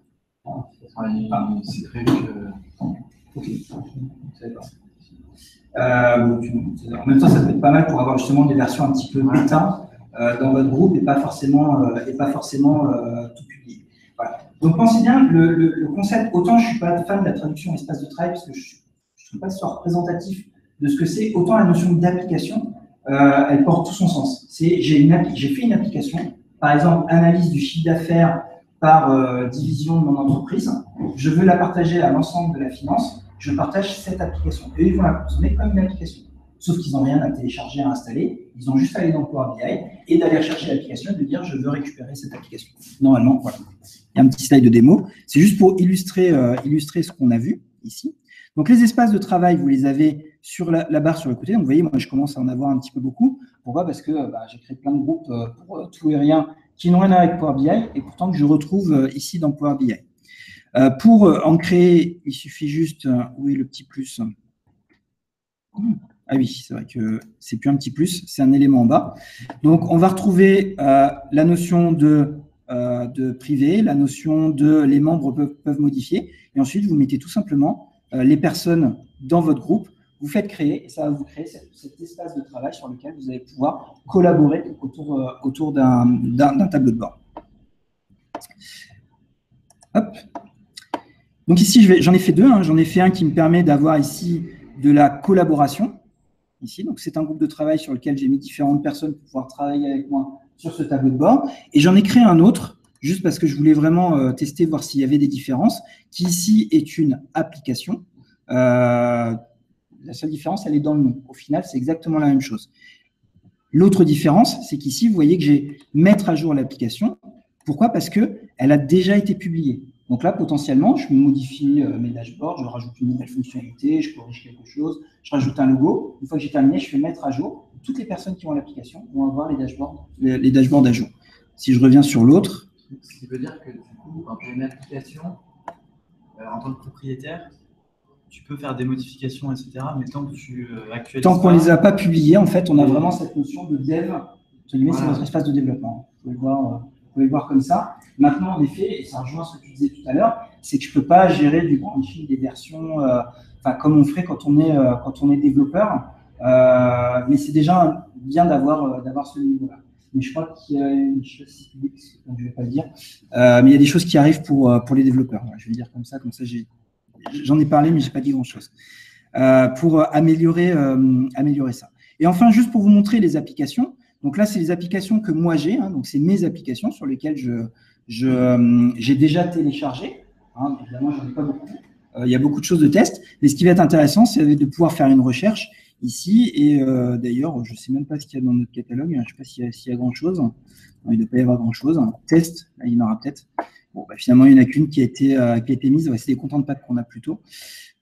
C'est prévu que. Euh, en même temps, ça peut être pas mal pour avoir justement des versions un petit peu bêta euh, dans votre groupe et pas forcément, euh, et pas forcément tout publié. Donc pensez bien, le, le- le concept, autant je ne suis pas fan de la traduction espace de travail parce que je ne trouve pas que ce soit représentatif de ce que c'est, autant la notion d'application, elle porte tout son sens. C'est j'ai fait une application, par exemple analyse du chiffre d'affaires par division de mon entreprise, je veux la partager à l'ensemble de la finance, je partage cette application. Eux, ils vont la consommer comme une application. Sauf qu'ils n'ont rien à télécharger, à installer. Ils ont juste à aller dans Power BI et d'aller rechercher l'application et de dire je veux récupérer cette application. Normalement, voilà. Il y a un petit slide de démo. C'est juste pour illustrer, euh, illustrer ce qu'on a vu ici. Donc, les espaces de travail, vous les avez sur la, barre sur le côté. Donc, vous voyez, moi, je commence à en avoir un petit peu beaucoup. Pourquoi? Parce que bah, j'ai créé plein de groupes euh, pour euh, tout et rien qui n'ont rien à voir avec Power BI et pourtant que je retrouve ici dans Power BI. Euh, pour euh, en créer, il suffit juste, euh, où est le petit plus? Ah oui, c'est vrai que c'est plus un petit plus, c'est un élément en bas. Donc, on va retrouver la notion de, de privé, la notion de les membres peuvent, peuvent modifier, et ensuite vous mettez tout simplement les personnes dans votre groupe, vous faites créer, et ça va vous créer cet, espace de travail sur lequel vous allez pouvoir collaborer autour, autour d'un tableau de bord. Hop. Donc ici, j'en ai fait deux. hein. J'en ai fait un qui me permet d'avoir ici de la collaboration. Ici, donc c'est un groupe de travail sur lequel j'ai mis différentes personnes pour pouvoir travailler avec moi sur ce tableau de bord. Et j'en ai créé un autre, juste parce que je voulais vraiment euh, tester, voir s'il y avait des différences, qui ici est une application. Euh, la seule différence, elle est dans le nom. Au final, c'est exactement la même chose. L'autre différence, c'est qu'ici, vous voyez que j'ai mettre à jour l'application. Pourquoi? Parce que elle a déjà été publiée. Donc là, potentiellement, je modifie euh, mes dashboards, je rajoute une nouvelle fonctionnalité, je corrige quelque chose, je rajoute un logo. Une fois que j'ai terminé, je fais mettre à jour. Toutes les personnes qui ont l'application vont avoir les dashboards, les, les dashboards à jour. Si je reviens sur l'autre, Ce qui veut dire que du coup, quand tu as une application, euh, en tant que propriétaire, tu peux faire des modifications, etc. Mais tant que tu euh, actualises. tant qu'on pas- les a pas publiés, en fait, on a vraiment cette notion de dev. Entre guillemets, C'est notre espace de développement. Vous pouvez le voir, euh, vous pouvez le voir comme ça. Maintenant, en effet, et ça rejoint ce que tu disais tout à l'heure, c'est que je peux pas gérer du branching des versions, euh, enfin comme on ferait quand on est euh, quand on est développeur. Euh, mais c'est déjà bien d'avoir d'avoir ce niveau-là. Mais je crois qu'il y a une chose publique, donc je vais pas le dire. Mais il y a des choses qui arrivent pour pour les développeurs. Je vais le dire comme ça, comme ça j'en ai parlé, mais j'ai pas dit grand-chose. Euh, pour améliorer améliorer ça. Et enfin, juste pour vous montrer les applications. Donc là, c'est les applications que moi j'ai. hein, donc c'est mes applications sur lesquelles je euh, j'ai déjà téléchargé. Hein, évidemment, j'en ai pas beaucoup. Euh, il y a beaucoup de choses de test. Mais ce qui va être intéressant, c'est de pouvoir faire une recherche ici. Et euh, d'ailleurs, je ne sais même pas ce qu'il y a dans notre catalogue. Je ne sais pas s'il y a, grand-chose. Il ne doit pas y avoir grand-chose. Test, là, il y en aura peut-être. Bon, bah, finalement, il n'y en a qu'une qui, a été, euh, qui a été mise. Ouais, c'est des contents de pack qu'on a plutôt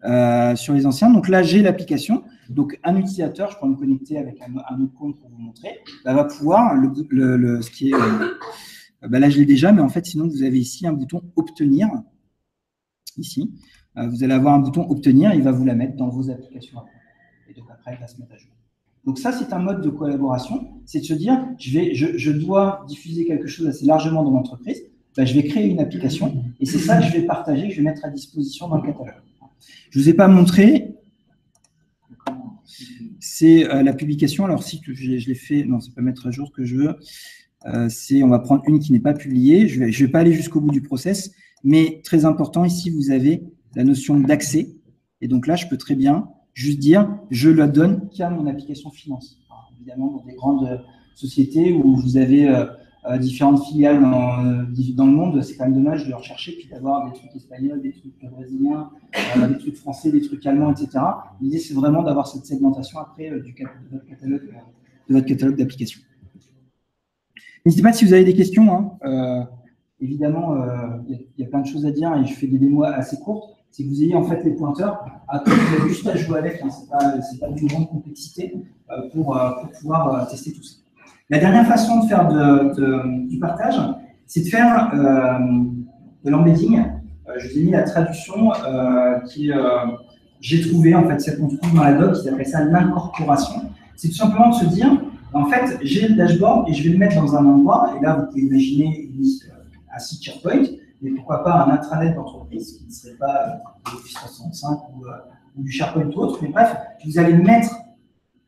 euh, sur les anciens. Donc là, j'ai l'application. Donc un utilisateur, je peux me connecter avec un, autre compte pour vous montrer, bah, va pouvoir, ce qui est... euh, bah là, je l'ai déjà, mais en fait, sinon, vous avez ici un bouton Obtenir. Ici. Euh, vous allez avoir un bouton Obtenir, il va vous la mettre dans vos applications. Et donc, après, elle va se mettre à jour. Donc, ça, c'est un mode de collaboration. C'est de se dire, je, vais, je, je dois diffuser quelque chose assez largement dans l'entreprise. Bah, je vais créer une application et c'est ça que je vais partager, que je vais mettre à disposition dans le catalogue. Je ne vous ai pas montré, c'est euh, la publication. Alors, si je, l'ai fait, non, c'est pas mettre à jour que je veux. Euh, on va prendre une qui n'est pas publiée. Je je vais pas aller jusqu'au bout du process, mais très important ici, vous avez la notion d'accès. Et donc là, je peux très bien juste dire, je la donne qu'à mon application finance. Évidemment, dans des grandes euh, sociétés où vous avez différentes filiales dans, euh, dans le monde, c'est quand même dommage de rechercher puis d'avoir des trucs espagnols, des trucs brésiliens, euh, des trucs français, des trucs allemands, etc. L'idée, c'est vraiment d'avoir cette segmentation après euh, du de votre catalogue, euh, de votre catalogue d'applications. N'hésitez pas si vous avez des questions. hein. Euh, évidemment, euh, il y, a- plein de choses à dire et je fais des démos assez courtes. C'est que vous ayez en fait les pointeurs. Après, vous avez juste à jouer avec. Hein. C'est pas, c'est pas d'une grande complexité euh, pour, euh, pour pouvoir euh, tester tout ça. La dernière façon de faire du partage, c'est de faire euh, de l'embedding. Je vous ai mis la traduction qui j'ai trouvé en fait, cette qu'on trouve dans la doc, ils appellent ça l'incorporation. C'est tout simplement de se dire, en fait, j'ai le dashboard et je vais le mettre dans un endroit, et là, vous pouvez imaginer une un site SharePoint, mais pourquoi pas un intranet d'entreprise qui ne serait pas Office 365 ou, ou, du SharePoint ou autre, mais bref, vous allez mettre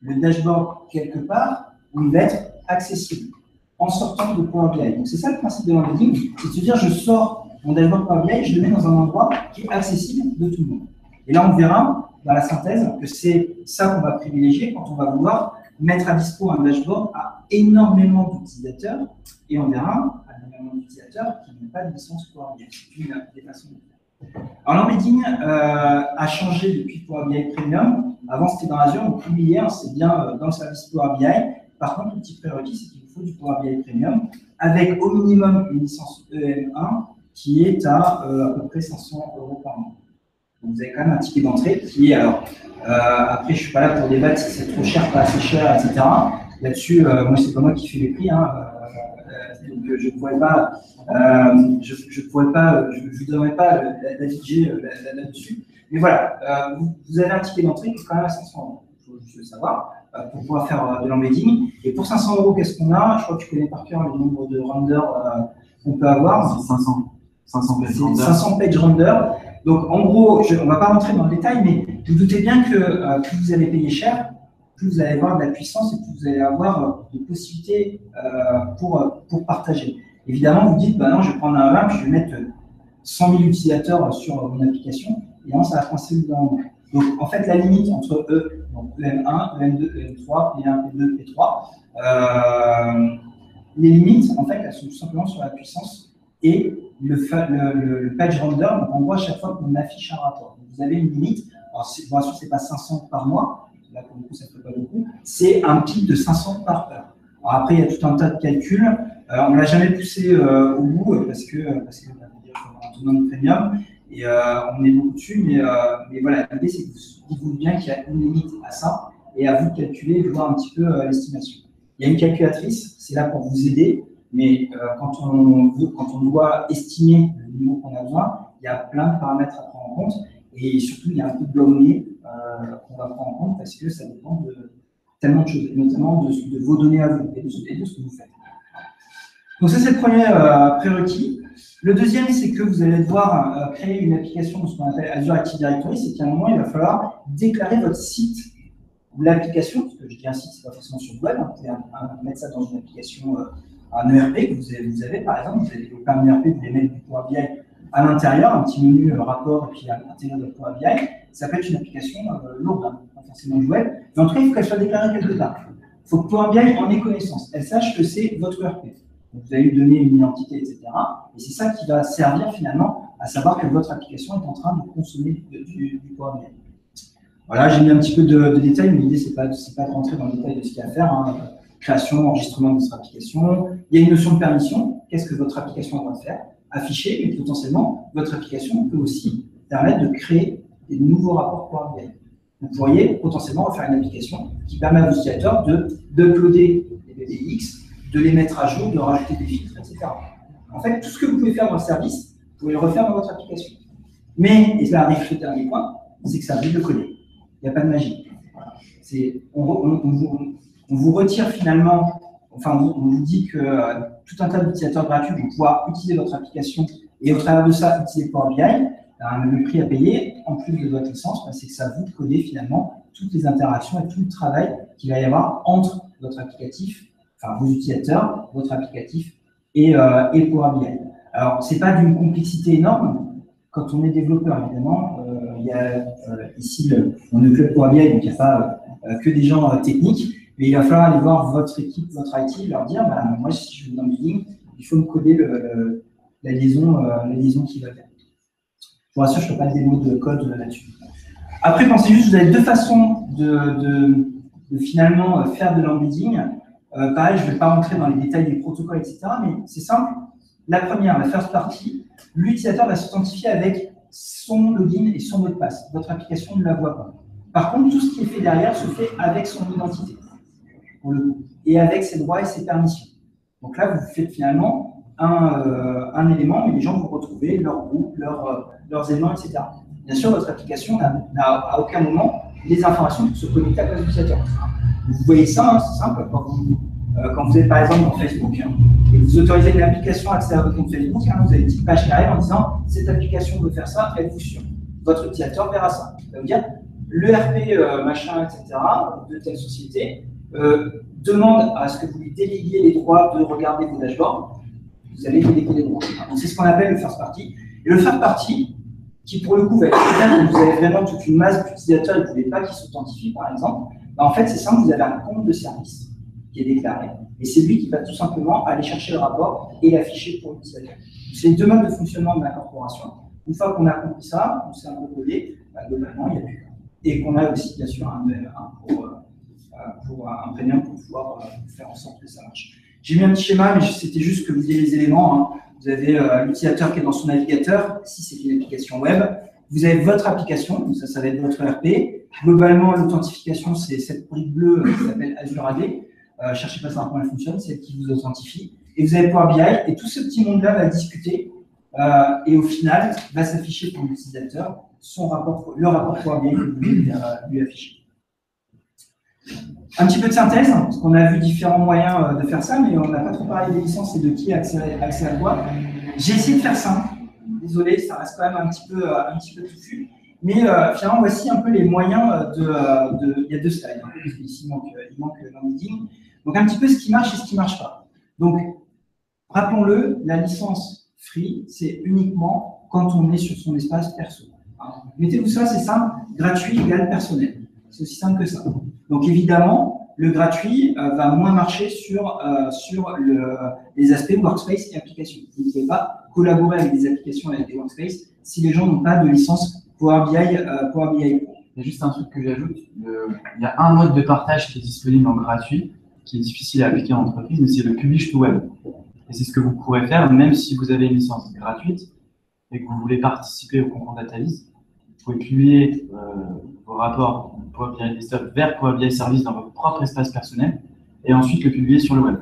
le dashboard quelque part où il va être accessible en sortant de Power BI. Donc c'est ça le principe de l'embedding, c'est de dire je sors mon dashboard Power BI je le mets dans un endroit qui est accessible de tout le monde. Et là on verra dans la synthèse que c'est ça qu'on va privilégier quand on va vouloir mettre à dispo un dashboard à énormément d'utilisateurs et on verra à énormément d'utilisateurs qui n'ont pas de licence Power BI. C'est une des façons de faire. Alors l'embedding euh, a changé depuis Power BI Premium. Avant c'était dans Azure, donc hier c'est bien euh, dans le service Power BI. Par contre, le petit prérequis, c'est qu'il faut du Power BI Premium avec au minimum une licence EM1 qui est à euh, à peu près 500 euros par mois. Donc, vous avez quand même un ticket d'entrée qui est alors. Euh, après, je suis pas là pour débattre si c'est trop cher, pas assez cher, etc. Là-dessus, euh, moi, c'est pas moi qui fais les prix. Hein, donc, je ne pourrais pas, je, pourrais pas, je ne donnerai pas DJ là-dessus. Mais voilà, vous, vous, avez un ticket d'entrée qui est quand même à 500 euros. Il faut juste le savoir. Euh, pour pouvoir faire euh, de l'embedding. Et pour 500 euros, qu'est-ce qu'on a? Je crois que tu connais par cœur le nombre de renders euh, qu'on peut avoir. 500. 500 page render. 500 page render. Donc, en gros, je, on ne va pas rentrer dans le détail, mais vous doutez bien que plus vous allez payer cher, plus vous allez avoir de la puissance et plus vous allez avoir de possibilités pour, pour partager. Évidemment, vous dites, bah non, je vais prendre un RAM, je vais mettre 100 000 utilisateurs sur mon application, et non, ça va coincer dans donc, en fait, la limite entre E, donc EM1, EM2, EM3, P1, P2, P3, les limites, en fait, elles sont tout simplement sur la puissance et le, le, page render. Donc, on voit à chaque fois qu'on affiche un rapport. vous avez une limite. Alors, bien sûr, ce n'est pas 500 par mois. Là, pour le coup, ça ne fait pas beaucoup. C'est un pic de 500 par heure. Alors, après, il y a tout un tas de calculs. Euh, on ne l'a jamais poussé euh, au bout parce que, parce que a un premium. Et euh, on est beaucoup dessus, mais, euh, mais voilà, l'idée c'est que vous dites bien qu'il y a une limite à ça, et à vous de calculer et de voir un petit peu euh, l'estimation. Il y a une calculatrice, c'est là pour vous aider, mais quand, on doit estimer le niveau qu'on a besoin, il y a plein de paramètres à prendre en compte, et surtout il y a un peu de données qu'on va prendre en compte parce que ça dépend de tellement de choses, notamment de, vos données à vous et de, ce que vous faites. Donc ça c'est le premier prérequis. Le deuxième, c'est que vous allez devoir euh, créer une application ce qu'on appelle Azure Active Directory. C'est qu'à un moment, il va falloir déclarer votre site ou l'application, parce que je dis un site, c'est pas forcément sur le web. Vous pouvez mettre ça dans une application, euh, un ERP que vous avez, vous avez, par exemple. Vous avez développé un ERP, vous voulez mettre du Power BI à l'intérieur, un petit menu euh, rapport et puis à l'intérieur de Power BI. Ça peut être une application lourde, hein, pas forcément du web. Mais en tout cas, il faut qu'elle soit déclarée quelque part. Il faut que Power BI en ait connaissance. Elle sache que c'est votre ERP vous allez lui donner une identité, etc. Et c'est ça qui va servir finalement à savoir que votre application est en train de consommer du, du, Power BI. Voilà, j'ai mis un petit peu de, détails, mais l'idée, ce n'est pas, pas de rentrer dans le détail de ce qu'il y a à faire. Hein. Création, enregistrement de votre application. Il y a une notion de permission. Qu'est-ce que votre application va faire? Afficher, mais potentiellement, votre application peut aussi permettre de créer des nouveaux rapports Power BI. Vous pourriez potentiellement faire une application qui permet à vos utilisateurs de d'uploader des BDX de les mettre à jour, de rajouter des filtres, etc. En fait, tout ce que vous pouvez faire dans le service, vous pouvez le refaire dans votre application. Mais, et ça arrive le dernier point, c'est que ça arrive de coder. Il n'y a pas de magie. On, vous, retire finalement, enfin, on vous dit que euh, tout un tas d'utilisateurs gratuits vont pouvoir utiliser votre application et au travers de ça, utiliser Power BI. Le prix à payer, en plus de votre licence, c'est que ça vous de coder finalement toutes les interactions et tout le travail qu'il va y avoir entre votre applicatif enfin vos utilisateurs, votre applicatif et, euh, et Power BI. Alors, ce n'est pas d'une complexité énorme. Quand on est développeur, évidemment, euh, il y a euh, ici, le, on est club Power BI, donc il n'y a pas euh, que des gens techniques, mais il va falloir aller voir votre équipe, votre IT, leur dire, bah, moi, si je veux dans le il faut me coder le, la, liaison, la liaison qui va bien. Je vous rassure, je ne fais pas de démo de code là-dessus. Après, pensez juste, vous avez deux façons de, de finalement faire de l'embedding. Euh, je ne vais pas rentrer dans les détails des protocoles, etc. Mais c'est simple. La première, la first party, l'utilisateur va s'authentifier avec son login et son mot de passe. Votre application ne la voit pas. Par contre, tout ce qui est fait derrière se fait avec son identité, et avec ses droits et ses permissions. Donc là, vous faites finalement un, euh, élément, mais les gens vont retrouver leur groupe, euh, leurs éléments, etc. Bien sûr, votre application n'a à aucun moment les informations pour se connecter à votre utilisateur. Vous voyez ça, hein, c'est simple, quand vous, euh, quand vous êtes par exemple dans Facebook hein, et vous autorisez une application à accéder à votre compte Facebook, hein, vous avez une petite page qui en disant cette application veut faire ça, faites-vous sûr. Votre utilisateur verra ça. Ça veut dire le RP machin, etc., de telle société, euh, demande à ce que vous lui déléguiez les droits de regarder vos dashboards, vous allez déléguer les droits. C'est ce qu'on appelle le first party. Et le first party, qui pour le coup va être que vous avez vraiment toute une masse d'utilisateurs et vous ne voulez pas qu'ils s'authentifient par exemple, bah, en fait c'est simple, vous avez un compte de service qui est déclaré. Et c'est lui qui va tout simplement aller chercher le rapport et l'afficher pour l'utilisateur. C'est deux modes de fonctionnement de la corporation. Une fois qu'on a compris ça, on s'est un peu collé, bah, globalement, il n'y a plus Et qu'on a aussi, bien sûr, un, un pour, euh, pour un premium pour pouvoir euh, faire en sorte que ça marche. J'ai mis un petit schéma, mais c'était juste que vous ayez les éléments. Hein. Vous avez euh, l'utilisateur qui est dans son navigateur, si c'est une application web. Vous avez votre application, ça, ça va être votre ERP. Globalement, l'authentification, c'est cette brique bleue qui s'appelle Azure AD. Euh, cherchez pas ça comment elle fonctionne, c'est qui vous authentifie. Et vous avez Power BI, et tout ce petit monde-là va discuter, euh, et au final, va s'afficher pour l'utilisateur son rapport, le rapport Power BI que vous lui afficher. Un petit peu de synthèse, parce qu'on a vu différents moyens euh, de faire ça, mais on n'a pas trop parlé des licences et de qui a accès, à quoi. J'ai essayé de faire ça. Désolé, ça reste quand même un petit peu, euh, un petit peu touffu. Mais euh, finalement, voici un peu les moyens de. il y a deux slides, hein, parce qu'ici, il manque, il manque l'ending. Donc, un petit peu ce qui marche et ce qui ne marche pas. Donc, rappelons-le, la licence free, c'est uniquement quand on est sur son espace perso. Mettez-vous ça, c'est simple, gratuit égale personnel. C'est aussi simple que ça. Donc évidemment, le gratuit euh, va moins marcher sur, euh, sur les aspects workspace et applications. Vous ne pouvez pas collaborer avec des applications avec des workspace si les gens n'ont pas de licence Power BI, euh, Power BI Il y a juste un truc que j'ajoute. Il y a un mode de partage qui est disponible en gratuit, qui est difficile à appliquer en entreprise, mais c'est le publish to web. Et c'est ce que vous pourrez faire, même si vous avez une licence gratuite et que vous voulez participer au concours DataVis. Vous pouvez publier vos rapports Power BI Desktop vers Power BI Service dans votre propre espace personnel et ensuite le publier sur le web.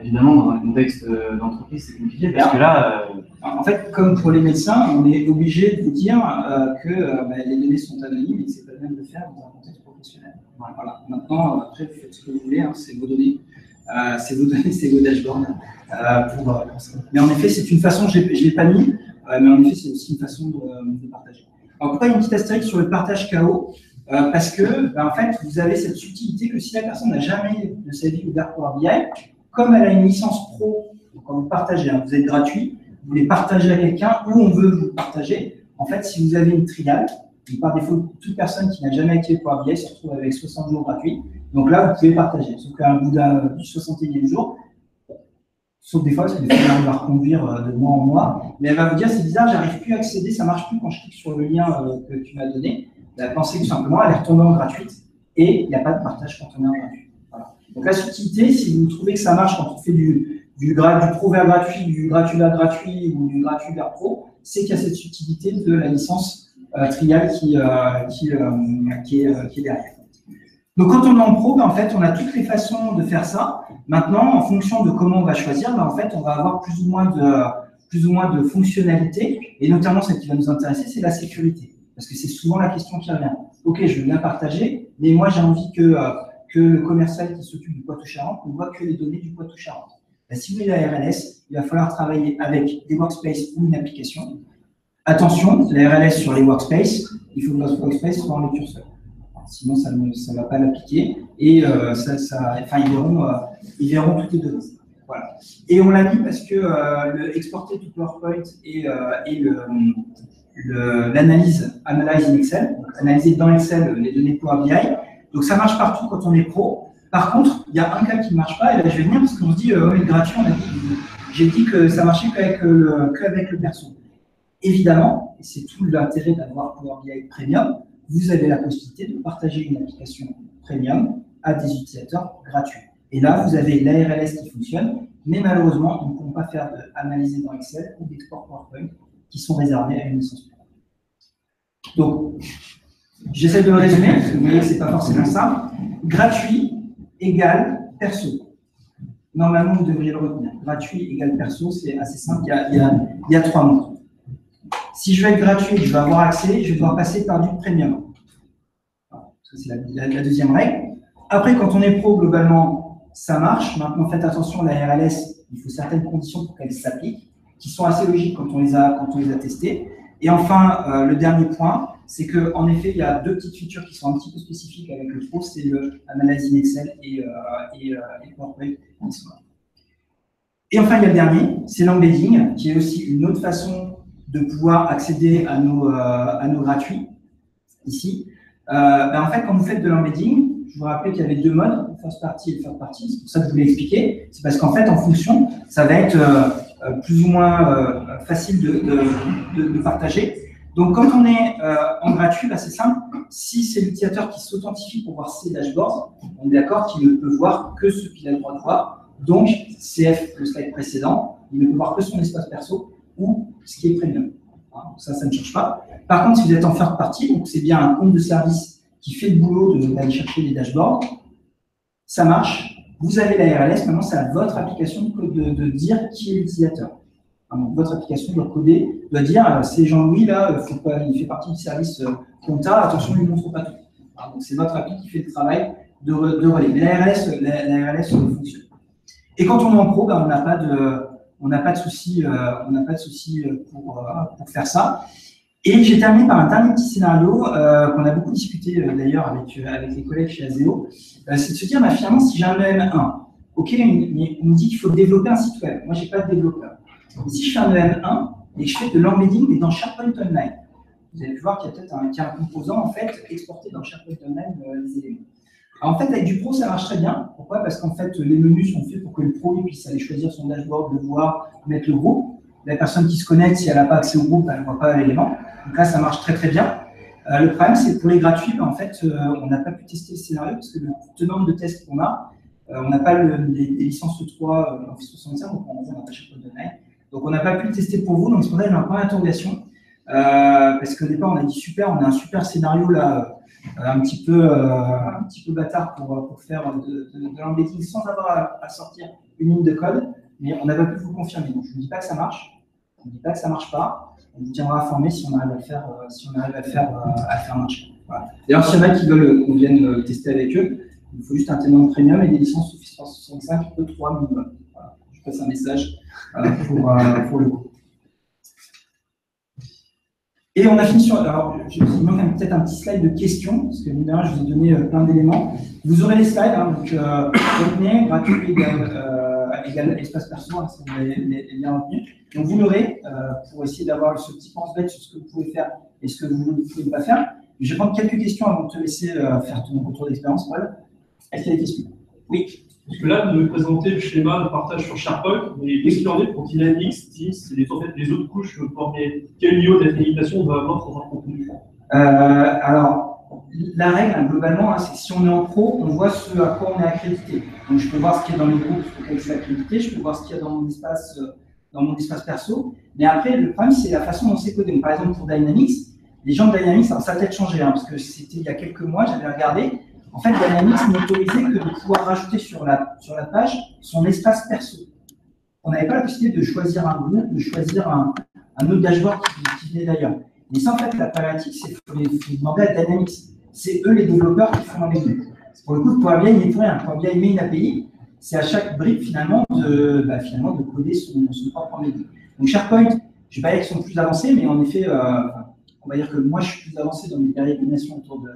évidemment, dans un contexte euh, d'entreprise, c'est compliqué parce que là. Euh, en fait, comme pour les médecins, on est obligé de vous dire euh, que bah, les données sont anonymes et que c'est pas bien de le faire dans un contexte professionnel. Voilà. Maintenant, après, vous faites ce que vous voulez, hein, c'est vos données. c'est vos données, c'est vos dashboards. Pour, mais en effet, c'est une façon, je ne l'ai pas mis, mais en effet, c'est aussi une façon de, partager. Alors, pourquoi une petite astérisque sur le partage KO euh, parce que, ben, en fait, vous avez cette subtilité que si la personne n'a jamais de sa vie ouvert Power BI, comme elle a une licence pro, quand vous partagez, hein, vous êtes gratuit, vous voulez partager à quelqu'un ou on veut vous partager, en fait, si vous avez une triade, par défaut, toute personne qui n'a jamais activé Power BI se retrouve avec 60 jours gratuits. Donc là, vous pouvez partager. Sauf qu'à bout du 61e jour, sauf des fois, parce que des fois, va reconduire euh, de mois en mois, mais elle va vous dire c'est bizarre, j'arrive plus à accéder, ça marche plus quand je clique sur le lien euh, que tu m'as donné. La pensée, tout simplement, elle est retombée en gratuite et il n'y a pas de partage quand on est en gratuit. Donc la subtilité, si vous trouvez que ça marche quand on fait du, du, pro vers gratuit, du gratuit vers gratuit ou du gratuit vers pro, c'est qu'il y a cette subtilité de la licence euh, trial qui, euh, qui, qui, est, derrière. Donc quand on est en pro, ben, en fait, on a toutes les façons de faire ça. Maintenant, en fonction de comment on va choisir, ben, en fait, on va avoir plus ou moins de plus ou moins de fonctionnalités, et notamment celle qui va nous intéresser, c'est la sécurité. Parce que c'est souvent la question qui revient. Ok, je veux bien partager, mais moi j'ai envie que, euh, que le commercial qui s'occupe du Poitou-Charentes ne voit que les données du Poitou-Charentes. Ben, si vous voulez la RLS, il va falloir travailler avec des workspaces ou une application. Attention, la RLS sur les workspaces, il faut que votre workspace soit en lecture seule. Sinon, ça ne va pas l'appliquer. Et euh, ça, ça, enfin, ils, verront, euh, ils verront toutes les données. Voilà. Et on l'a mis parce que le exporter tout PowerPoint et, et le, l'analyse analyse in Excel, donc analyser dans Excel les données Power BI. Donc ça marche partout quand on est pro. Par contre, il y a un cas qui ne marche pas, et là je vais venir parce qu'on se dit, euh, gratuit, on a dit, j'ai dit que ça marchait qu'avec le, qu'avec le perso. Évidemment, et c'est tout l'intérêt d'avoir Power BI Premium, vous avez la possibilité de partager une application Premium à des utilisateurs gratuits. Et là, vous avez l'ARLS qui fonctionne, mais malheureusement, ils ne pourront pas faire d'analyse dans Excel ou d'export PowerPoint qui sont réservés à une licence Donc, j'essaie de le résumer, parce que vous voyez ce n'est pas forcément ça. Gratuit égale perso. normalement, vous devriez le retenir. Gratuit égale perso, c'est assez simple, il y a trois mots. Si je veux être gratuit, je veux avoir accès, je vais devoir passer par du premium. C'est la, deuxième règle. Après, quand on est pro, globalement, ça marche. Maintenant, faites attention, la RLS, il faut certaines conditions pour qu'elle s'applique, qui sont assez logiques quand on les a, quand on les a testées. Et enfin, euh, le dernier point, c'est qu'en effet, il y a deux petites features qui sont un petit peu spécifiques avec le Pro, c'est le Analyzing Excel et, euh, et, euh, PowerPoint. Et enfin, il y a le dernier, c'est l'embedding, qui est aussi une autre façon de pouvoir accéder à nos, euh, à nos gratuits, ici. Euh, ben en fait, quand vous faites de l'embedding, je vous rappelle qu'il y avait deux modes, first party et third party, c'est pour ça que je vous l'ai expliqué. C'est parce qu'en fait, en fonction, ça va être euh, plus ou moins facile de, de, partager. Donc, quand on est en gratuit, bah, c'est simple. Si c'est l'utilisateur qui s'authentifie pour voir ses dashboards, on est d'accord qu'il ne peut voir que ce qu'il a le droit de voir. Donc, CF, le slide précédent, il ne peut voir que son espace perso ou ce qui est premium. Hein, ça, ça ne change pas. Par contre, si vous êtes en third partie, donc c'est bien un compte de service qui fait le boulot d'aller chercher les dashboards, ça marche. Vous avez la RLS, maintenant c'est à votre application de, de dire qui est l'utilisateur votre application doit coder, doit dire euh, c'est Jean-Louis là, euh, il fait partie du service euh, compta, attention, il ne montre pas tout. donc c'est votre appli qui fait le travail de, de relais. Mais la RLS, la, RLS fonctionne. Et quand on est en pro, ben, on n'a pas de, on n'a pas de souci, on n'a pas de souci pour, pour faire ça. Et j'ai terminé par un dernier petit scénario euh, qu'on a beaucoup discuté d'ailleurs avec, les collègues chez Azeo. c'est de se dire, bah, finalement, si j'ai un EM1, ok, on, me dit qu'il faut développer un site web. Moi, j'ai pas de développeur si je fais un EM1 et que je fais de l'embedding, mais dans SharePoint Online, vous allez voir qu'il y a peut-être un, un, composant en fait exporté dans SharePoint Online euh, les éléments. En fait, avec du pro, ça marche très bien. Pourquoi? Parce qu'en fait, les menus sont faits pour que le pro puisse aller choisir son dashboard, le voir, mettre le groupe. La personne qui se connecte, si elle n'a pas accès au groupe, elle ne voit pas l'élément. Donc là, ça marche très très bien. Euh, le problème, c'est que pour les gratuits, ben, en fait, euh, on n'a pas pu tester le scénario parce que le tenant de tests qu'on a, euh, on n'a pas le, les, les, licences 3 Office 65, donc on n'a pas SharePoint Online. Donc, on n'a pas pu le tester pour vous. Donc, c'est pour ça que j'ai un point d'interrogation. Euh, parce qu'au départ, on a dit super, on a un super scénario là, euh, un petit peu, euh, un petit peu bâtard pour, faire de, de, l'embedding sans avoir à, sortir une ligne de code. Mais on n'a pas pu vous confirmer. Donc, je ne vous dis pas que ça marche. Je ne dis pas que ça ne marche pas. On vous tiendra informé si on arrive à faire, si on arrive à faire, à faire marcher. Voilà. D'ailleurs, s'il y en a qui veulent qu'on vienne tester avec eux, il faut juste un témoin de premium et des licences Office 365 E3 minimum. Voilà. Je passe un message pour, pour le coup. Et on a fini sur. Alors, vous manque peut-être un petit slide de questions, parce que évidemment, je vous ai donné euh, plein d'éléments. Vous aurez les slides, hein, donc euh, retenez, gratuit euh, égale espace perso, hein, si vous avez bien retenu. Donc vous l'aurez euh, pour essayer d'avoir ce petit pense-bête sur ce que vous pouvez faire et ce que vous ne pouvez pas faire. Je vais prendre quelques questions avant de te laisser faire ton retour d'expérience. Voilà. Est-ce qu'il y a des questions? Oui. Parce que là, vous nous présentez le schéma de partage sur SharePoint, mais qu'est-ce qu'il en est pour Dynamics, Teams et les, les autres couches formées Quel niveau d'accréditation on va avoir pour un contenu euh, Alors, la règle, globalement, hein, c'est si on est en pro, on voit ce à quoi on est accrédité. Donc, je peux voir ce qu'il y a dans les groupes auxquels je suis accrédité, je peux voir ce qu'il y a dans mon espace, euh, dans mon espace perso. Mais après, le problème, c'est la façon dont c'est codé. Donc, par exemple, pour Dynamics, les gens de Dynamics, ça a peut-être changé, hein, parce que c'était il y a quelques mois, j'avais regardé, en fait, Dynamics n'autorisait que de pouvoir rajouter sur la, sur la page son espace perso. On n'avait pas la possibilité de choisir un groupe, de choisir un, un autre dashboard qui, qui venait d'ailleurs. Mais ça, en fait, la problématique, c'est qu'il faut demander à Dynamics. C'est eux les développeurs qui font les deux. Pour le coup, Power BI, n'est rien. Power BI met une API. C'est à chaque brique, finalement, de, bah, finalement, de coder son, son propre MVD. Donc, SharePoint, je ne vais pas dire qu'ils sont plus avancés, mais en effet, euh, on va dire que moi, je suis plus avancé dans mes pérégrinations autour de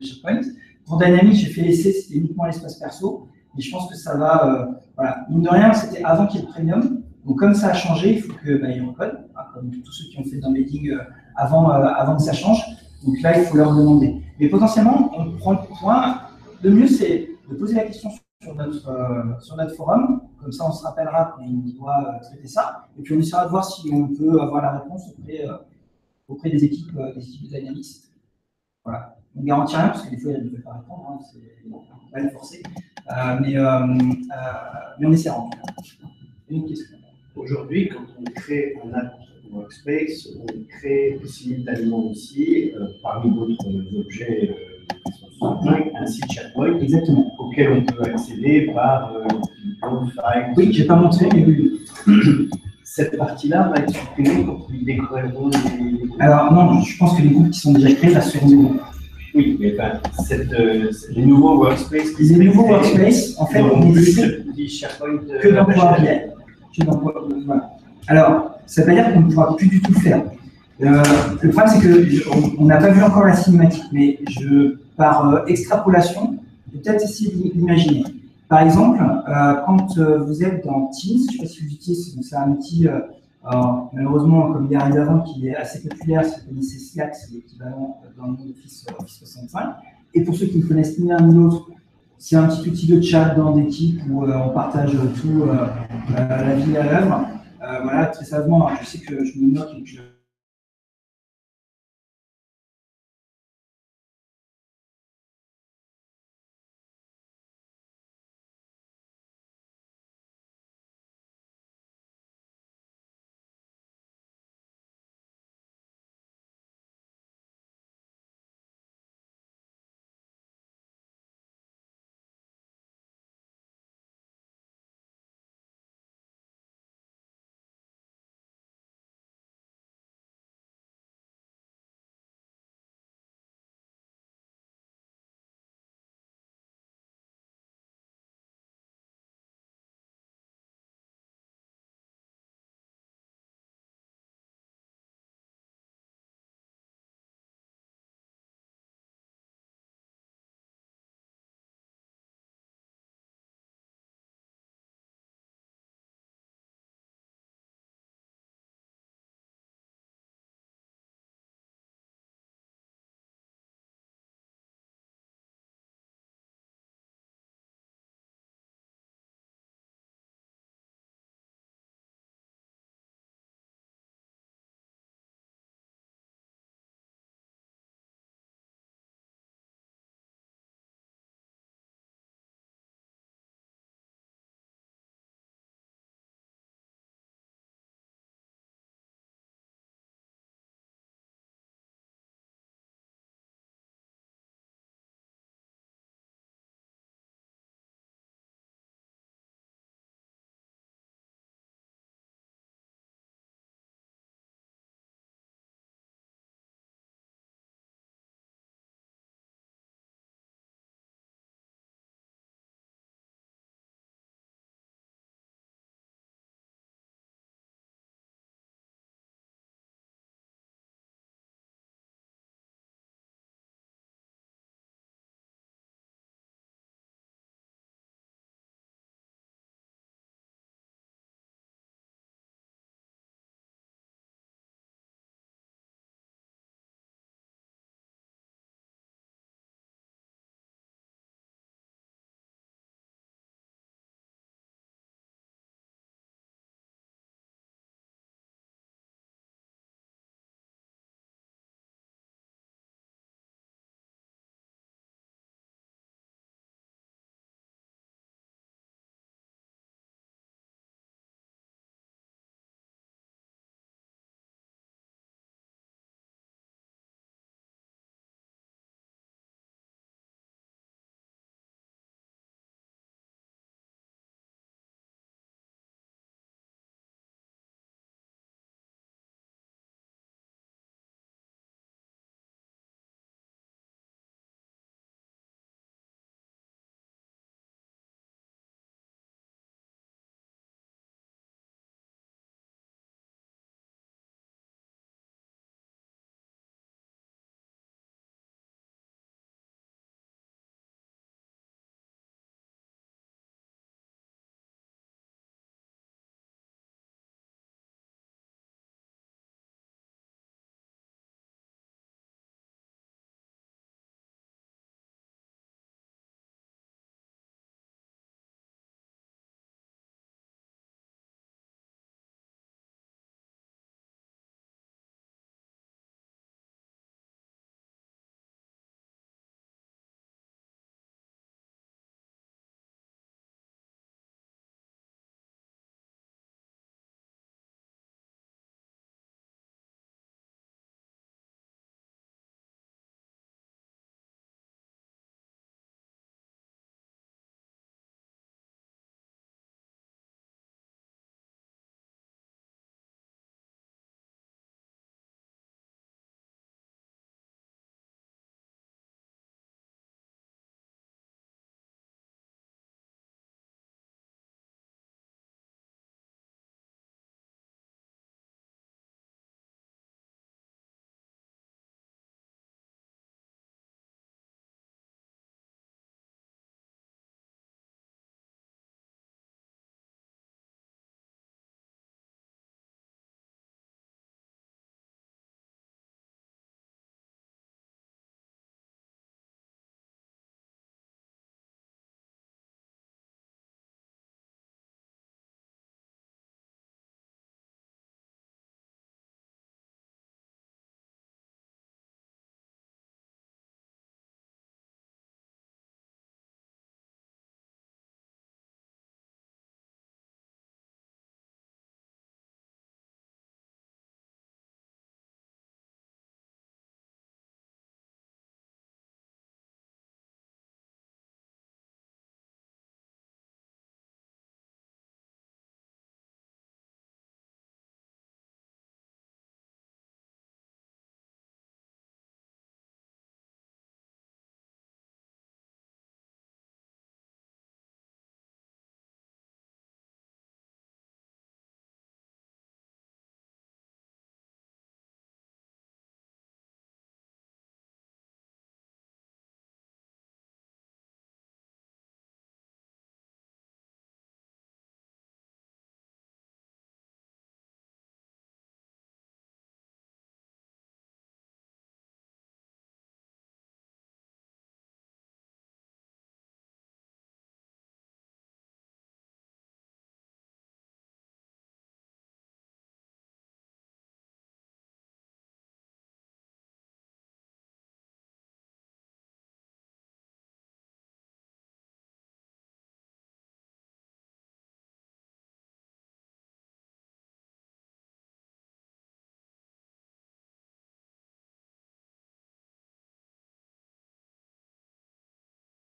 SharePoint. Pour Dynamics, j'ai fait l'essai, c'était uniquement l'espace perso. Et je pense que ça va. Euh, voilà. Mine de rien, c'était avant qu'il y ait le premium. Donc, comme ça a changé, il faut qu'ils bah, recodent, hein, comme tous ceux qui ont fait dans l'embedding euh, avant, euh, avant que ça change. Donc là, il faut leur demander. Mais potentiellement, on prend le point. Le mieux, c'est de poser la question sur notre, euh, sur notre forum. Comme ça, on se rappellera qu'on doit traiter ça. Et puis, on essaiera de voir si on peut avoir la réponse auprès, auprès des équipes, des équipes de Dynamics. Voilà on garantit rien parce que des fois, il ne veulent pas répondre, hein, c'est pas les forcer. Euh, mais, euh, euh, mais on essaiera en tout cas. Une question. Aujourd'hui, quand on crée un app Workspace, on crée simultanément aussi, euh, parmi d'autres objets euh, un site SharePoint Exactement. auquel on peut accéder par euh, File. Oui, j'ai pas montré, mais oui. Cette partie-là va être supprimée quand ils déclareront les. Alors non, je pense que les groupes qui sont déjà créés, là, seront. Oui, mais cette, euh, les nouveaux workspaces qui Les nouveaux workspaces, en fait, on euh, que Power- voilà. Alors, ça veut pas dire qu'on ne pourra plus du tout le faire. Euh, le problème, c'est que je- on- on n'a pas vu encore la cinématique, mais je, par euh, extrapolation, je vais peut-être essayer de l'imaginer. Par exemple, quand vous êtes dans Teams, je ne sais pas si vous utilisez, c'est un outil, alors, malheureusement, comme il est arrivé avant, qui est assez populaire, si vous connaissez c'est l'équivalent euh, dans le monde Office, euh, Office 65. Et pour ceux qui ne connaissent ni l'un ni l'autre, c'est un petit outil de chat dans des types où euh, on partage tout, euh, euh, la vie à l'œuvre. Euh, voilà, très sérieusement, je sais que je me et que je